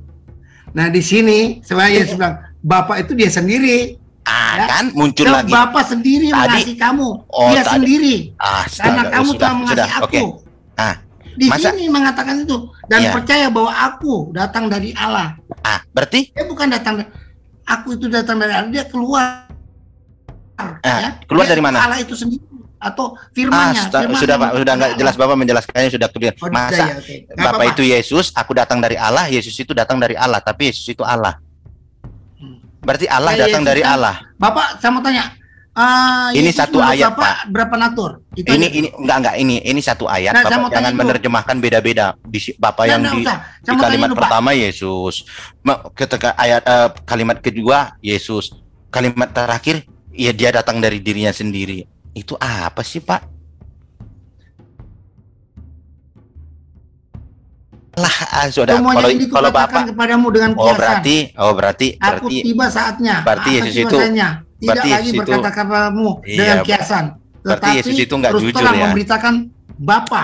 Nah, di sini sebenarnya Yesus bilang Bapak itu dia sendiri. Ah, Ya. kan muncul Sebab lagi. Bapak sendiri Tadi- mengasihi kamu. Oh, dia tadi. sendiri. Ah, Karena kamu sudah, telah mengasihi sudah. aku. Oke. Ah, Di masa- sini mengatakan itu dan Iya. percaya bahwa aku datang dari Allah. Ah, berarti Dia bukan datang aku itu datang dari Allah, dia keluar. Ah, keluar Dia dari mana? Allah itu sendiri atau ah, firman-Nya. sudah, firman sudah Pak, sudah nggak jelas Bapak menjelaskannya sudah clear. Oh, Masa ya. Nggak Bapak apa-apa. itu Yesus, aku datang dari Allah, Yesus itu datang dari Allah, tapi Yesus itu Allah. Hmm. Berarti Allah Ya, datang Yesus dari kan- Allah. Bapak saya mau tanya. ah, Ini Yesus satu ayat, Bapak Pak. berapa natur? Itu Ini aja. ini enggak enggak ini ini satu ayat. Nah, Bapak jangan menerjemahkan beda-beda. Di Bapak Nah, yang di di kalimat Pak. pertama Yesus, ketika ayat eh, kalimat kedua Yesus, kalimat terakhir ya dia datang dari dirinya sendiri. Itu apa sih Pak? Lah, ah, sudah. Semuanya Kalau kalau Bapak, kepadamu dengan oh kiasan. berarti, oh berarti, Aku berarti, tiba saatnya. berarti akan Yesus itu- saatnya. tidak berarti lagi Yesus itu- berkata kepadamu Iya, dengan kiasan. Berarti Tetapi Yesus itu nggak terus jujur ya. memberitakan Bapa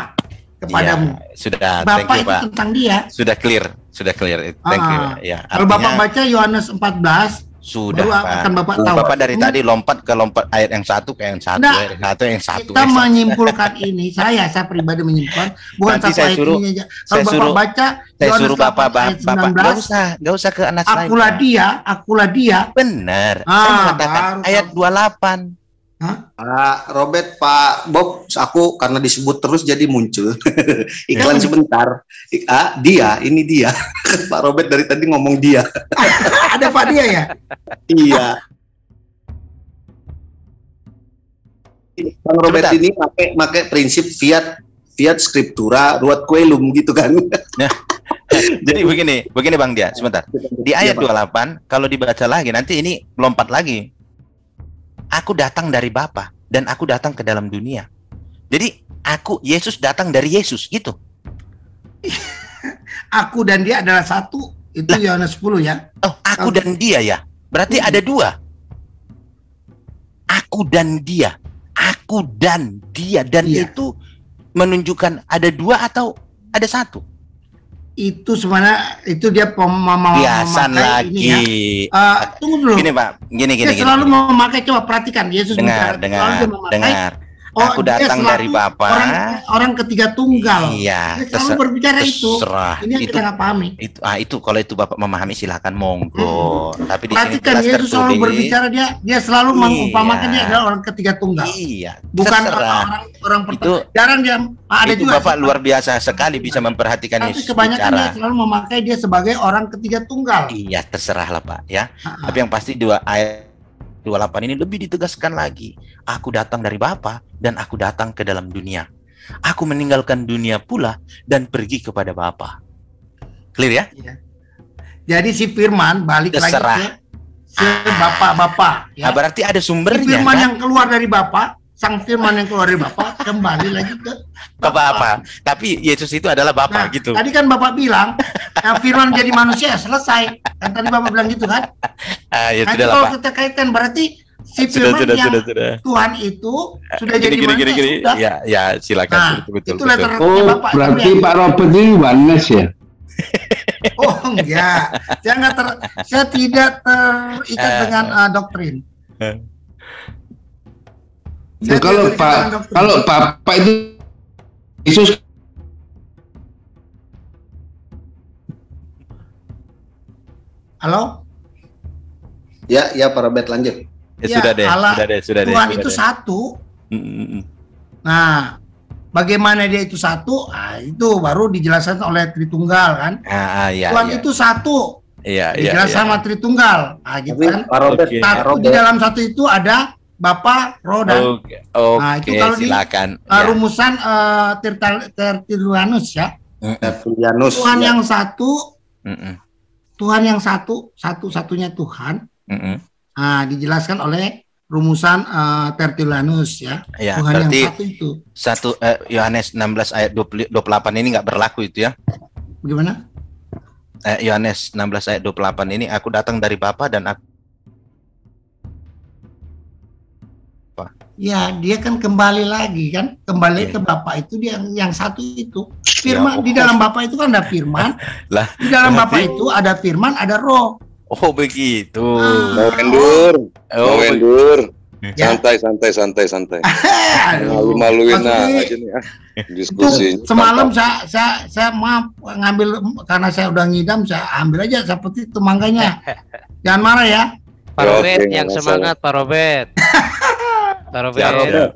kepadamu. ya, sudah, thank Bapak you itu Pak. tentang dia. Sudah clear, sudah clear. Thank you. Ah. Ya, Kalau artinya Bapak baca Yohanes 14, sudah Baru Pak. Kan Bapak tahu. Bapak dari tadi lompat ke lompat ayat yang satu ke yang satu, nah, ayat satu yang satu. Kita satu. menyimpulkan ini, saya saya pribadi menyimpulkan bukan Nanti saya suruh, saya Bapak suruh, baca saya suruh Bapak Bapak, 19, Bapak. Gak usah, gak usah ke anak akulah saya. Akulah dia, akulah dia. Benar. Ah, saya mengatakan ayat 28 Hah? Pak Robert, Pak Bob, aku karena disebut terus jadi muncul <laughs> iklan ya. sebentar. Ah, dia, ini dia. <laughs> Pak Robert dari tadi ngomong dia. <laughs> Ada Pak dia ya? iya. Bang Robert Bentar. ini pakai pakai prinsip fiat fiat scriptura ruat quelum gitu kan. Nah. Jadi begini, begini Bang dia, sebentar. Di ayat ya, 28 kalau dibaca lagi nanti ini melompat lagi Aku datang dari Bapa dan aku datang ke dalam dunia. Jadi aku Yesus datang dari Yesus gitu. <laughs> Aku dan dia adalah satu. Itu Yohanes 10 ya. Oh, aku dan dia ya. Berarti Hmm. ada dua. Aku dan dia. Aku dan dia dan Iya. itu menunjukkan ada dua atau ada satu. Itu sebenarnya itu dia pem- mem- Biasan memakai lagi. ini ya. Eh, tunggu dulu. Gini Pak, gini gini dia gini. selalu gini. memakai coba perhatikan Yesus Dengar, bicara, dengar, selalu dia memakai dengar. Oh, Aku datang dari Bapa. Orang, orang ketiga tunggal. Iya, Dia selalu berbicara itu. terserah. Ini yang itu kita nggak pahami. itu ah itu kalau itu Bapak memahami silakan monggo. Tapi di sini Perhatikan jelas Yesus selalu berbicara dia dia selalu Iya. mengumpamakan dia adalah orang ketiga tunggal. Iya, Bukan terserah. orang orang Itu pertama. Jarang dia ah, ada itu juga Bapak luar biasa sekali bisa memperhatikan Tapi Yesus kebanyakan bicara. dia selalu memakai dia sebagai orang ketiga tunggal. Iya, terserah lah Pak ya. Ah, Tapi yang pasti dua ayat 28 ini lebih ditegaskan lagi. Aku datang dari Bapa dan aku datang ke dalam dunia. Aku meninggalkan dunia pula dan pergi kepada Bapa. Clear ya? Jadi si Firman balik Terserah. lagi ke si bapak-bapak ya. Nah, berarti ada Si sumbernya Firman kan? yang keluar dari bapak, sang Firman yang keluar dari bapak kembali lagi ke Bapa. Tapi Yesus itu adalah Bapa Nah, gitu. Tadi kan bapak bilang, yang Firman jadi manusia selesai. Kan tadi bapak bilang gitu kan? <laughs> Ah, ya Nanti sudah kalau kita kaitkan berarti si Sudah, Firman sudah, yang sudah, sudah. Tuhan itu sudah Gini, jadi gini, manusia gini, gini. sudah. Ya, ya, silakan. Nah, betul, betul, itu betul. letter Oh, bapak. itu berarti Pak Robert ini oneness ya? <laughs> Oh enggak, saya nggak ter, saya tidak terikat Eh. dengan uh, doktrin. Nah, kalau Pak kalau Bapak itu Yesus halo, Ya, ya Pak Robert lanjut. Ya, Ya, sudah deh, Allah, sudah deh, sudah deh. Tuhan itu deh. satu. Mm, mm, mm. Nah, bagaimana dia itu satu? Ah, itu baru dijelaskan oleh Tritunggal kan. Ah, ah, ya, Tuhan ya. itu satu, Iya, iya, dijelaskan iya. sama Tritunggal. Ah, gitu Tapi kan. Pak Robert, Oke. Pak Satu di Robert, dalam satu itu ada Bapa, Roh dan Oke, oke, Nah, itu kalau di- silakan. uh, Ya. rumusan uh, Tertal- Tertullianus ya. Mm, mm, Tertullianus. Tuhan ya. yang satu mm, mm. Tuhan yang satu, satu-satunya Tuhan, Mm-mm. ah, dijelaskan oleh rumusan eh, Tertullianus ya. Ya, Tuhan yang satu itu. satu eh, Yohanes 16 ayat 20 28 ini nggak berlaku itu ya. Bagaimana? Eh, Yohanes 16 ayat 28 ini aku datang dari Bapa dan aku Ya, dia kan kembali lagi kan, kembali Iya. ke Bapak itu dia yang, yang satu itu. Firman Ya, di dalam Bapak itu kan ada firman. <laughs> Lah, di dalam berarti- Bapak itu ada firman, ada roh. Oh begitu. Ah. Mau endur, Oh, mau endur. Ya. Santai, santai, santai, santai. <laughs> Malu-maluin nah Willy, aja nih ah. itu Diskusi. semalam saya, saya saya maaf ngambil karena saya udah ngidam saya ambil aja seperti itu mangganya. <laughs> Jangan marah ya. Pak Ya, Robert oke, yang semangat Pak Robert. Robert. Ya, Robert.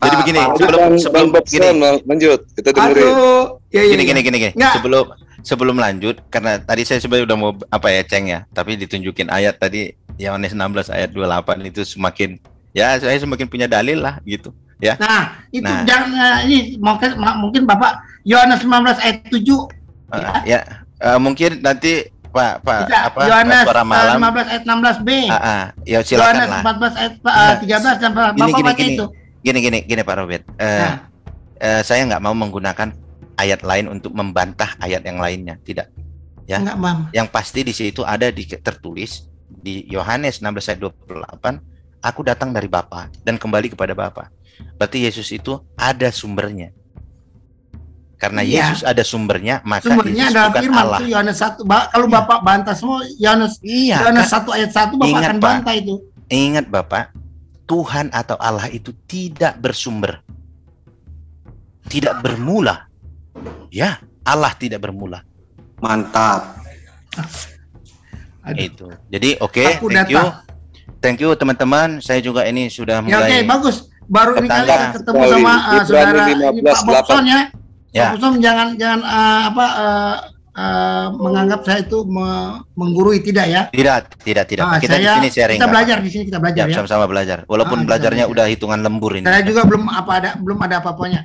Jadi Ah, begini, Pak, sebelum Bang- sebelum Bang gini, lanjut. Kita dengerin. Aduh, ya, ya, gini ya. gini gini gini. Nggak. Sebelum sebelum lanjut karena tadi saya sebenarnya udah mau apa ya ceng ya, tapi ditunjukin ayat tadi Yohanes 16 ayat 28 itu semakin ya saya semakin punya dalil lah gitu. Ya. Nah, itu Nah. jangan ini mungkin mungkin Bapak Yohanes 19 ayat 7 Eh, ya eh, mungkin nanti Pak Pak tidak apa Yohanes suara eh, malam 15 ayat 16b. Ah, ah, ya silakan Yohanes lah. 14 ayat eh, Ya. 13 dan Bapak Gini, gini, baca gini. itu. Gini gini gini Pak Robert. Eh, Nah. eh, saya nggak mau menggunakan ayat lain untuk membantah ayat yang lainnya. Tidak. Ya. Enggak, Mam. Yang pasti di situ ada di tertulis di Yohanes 16 ayat 28, aku datang dari Bapa dan kembali kepada Bapa. Berarti Yesus itu ada sumbernya. Karena Iya. Yesus ada sumbernya, maka Sumbernya Yesus adalah bukan firman Allah. itu Yohanes 1. Ba- kalau Bapak bantah semua Yohanes Iya, Yohanes Kak. 1 ayat 1 Bapak Ingat, akan Pak. bantah itu. ingat Bapak, Tuhan atau Allah itu tidak bersumber. Tidak bermula. Ya, Allah tidak bermula. Mantap. Aduh. Itu. Jadi oke, Aku thank you. Thank you teman-teman. Saya juga ini sudah Ya oke, mulai bagus. Baru ini kali ketemu sama uh, saudara ini 15, Pak Bobson ya. Ya. Pak Bobson jangan jangan uh, apa uh, uh, menganggap saya itu me- menggurui tidak ya. Tidak, tidak, tidak. Ah, kita di saya- sini sharing. Kita belajar di sini kita belajar Ya, ya. sama-sama belajar. Walaupun Ah, belajarnya belajar. udah hitungan lembur ini. Saya juga belum apa ada belum ada apa-apanya.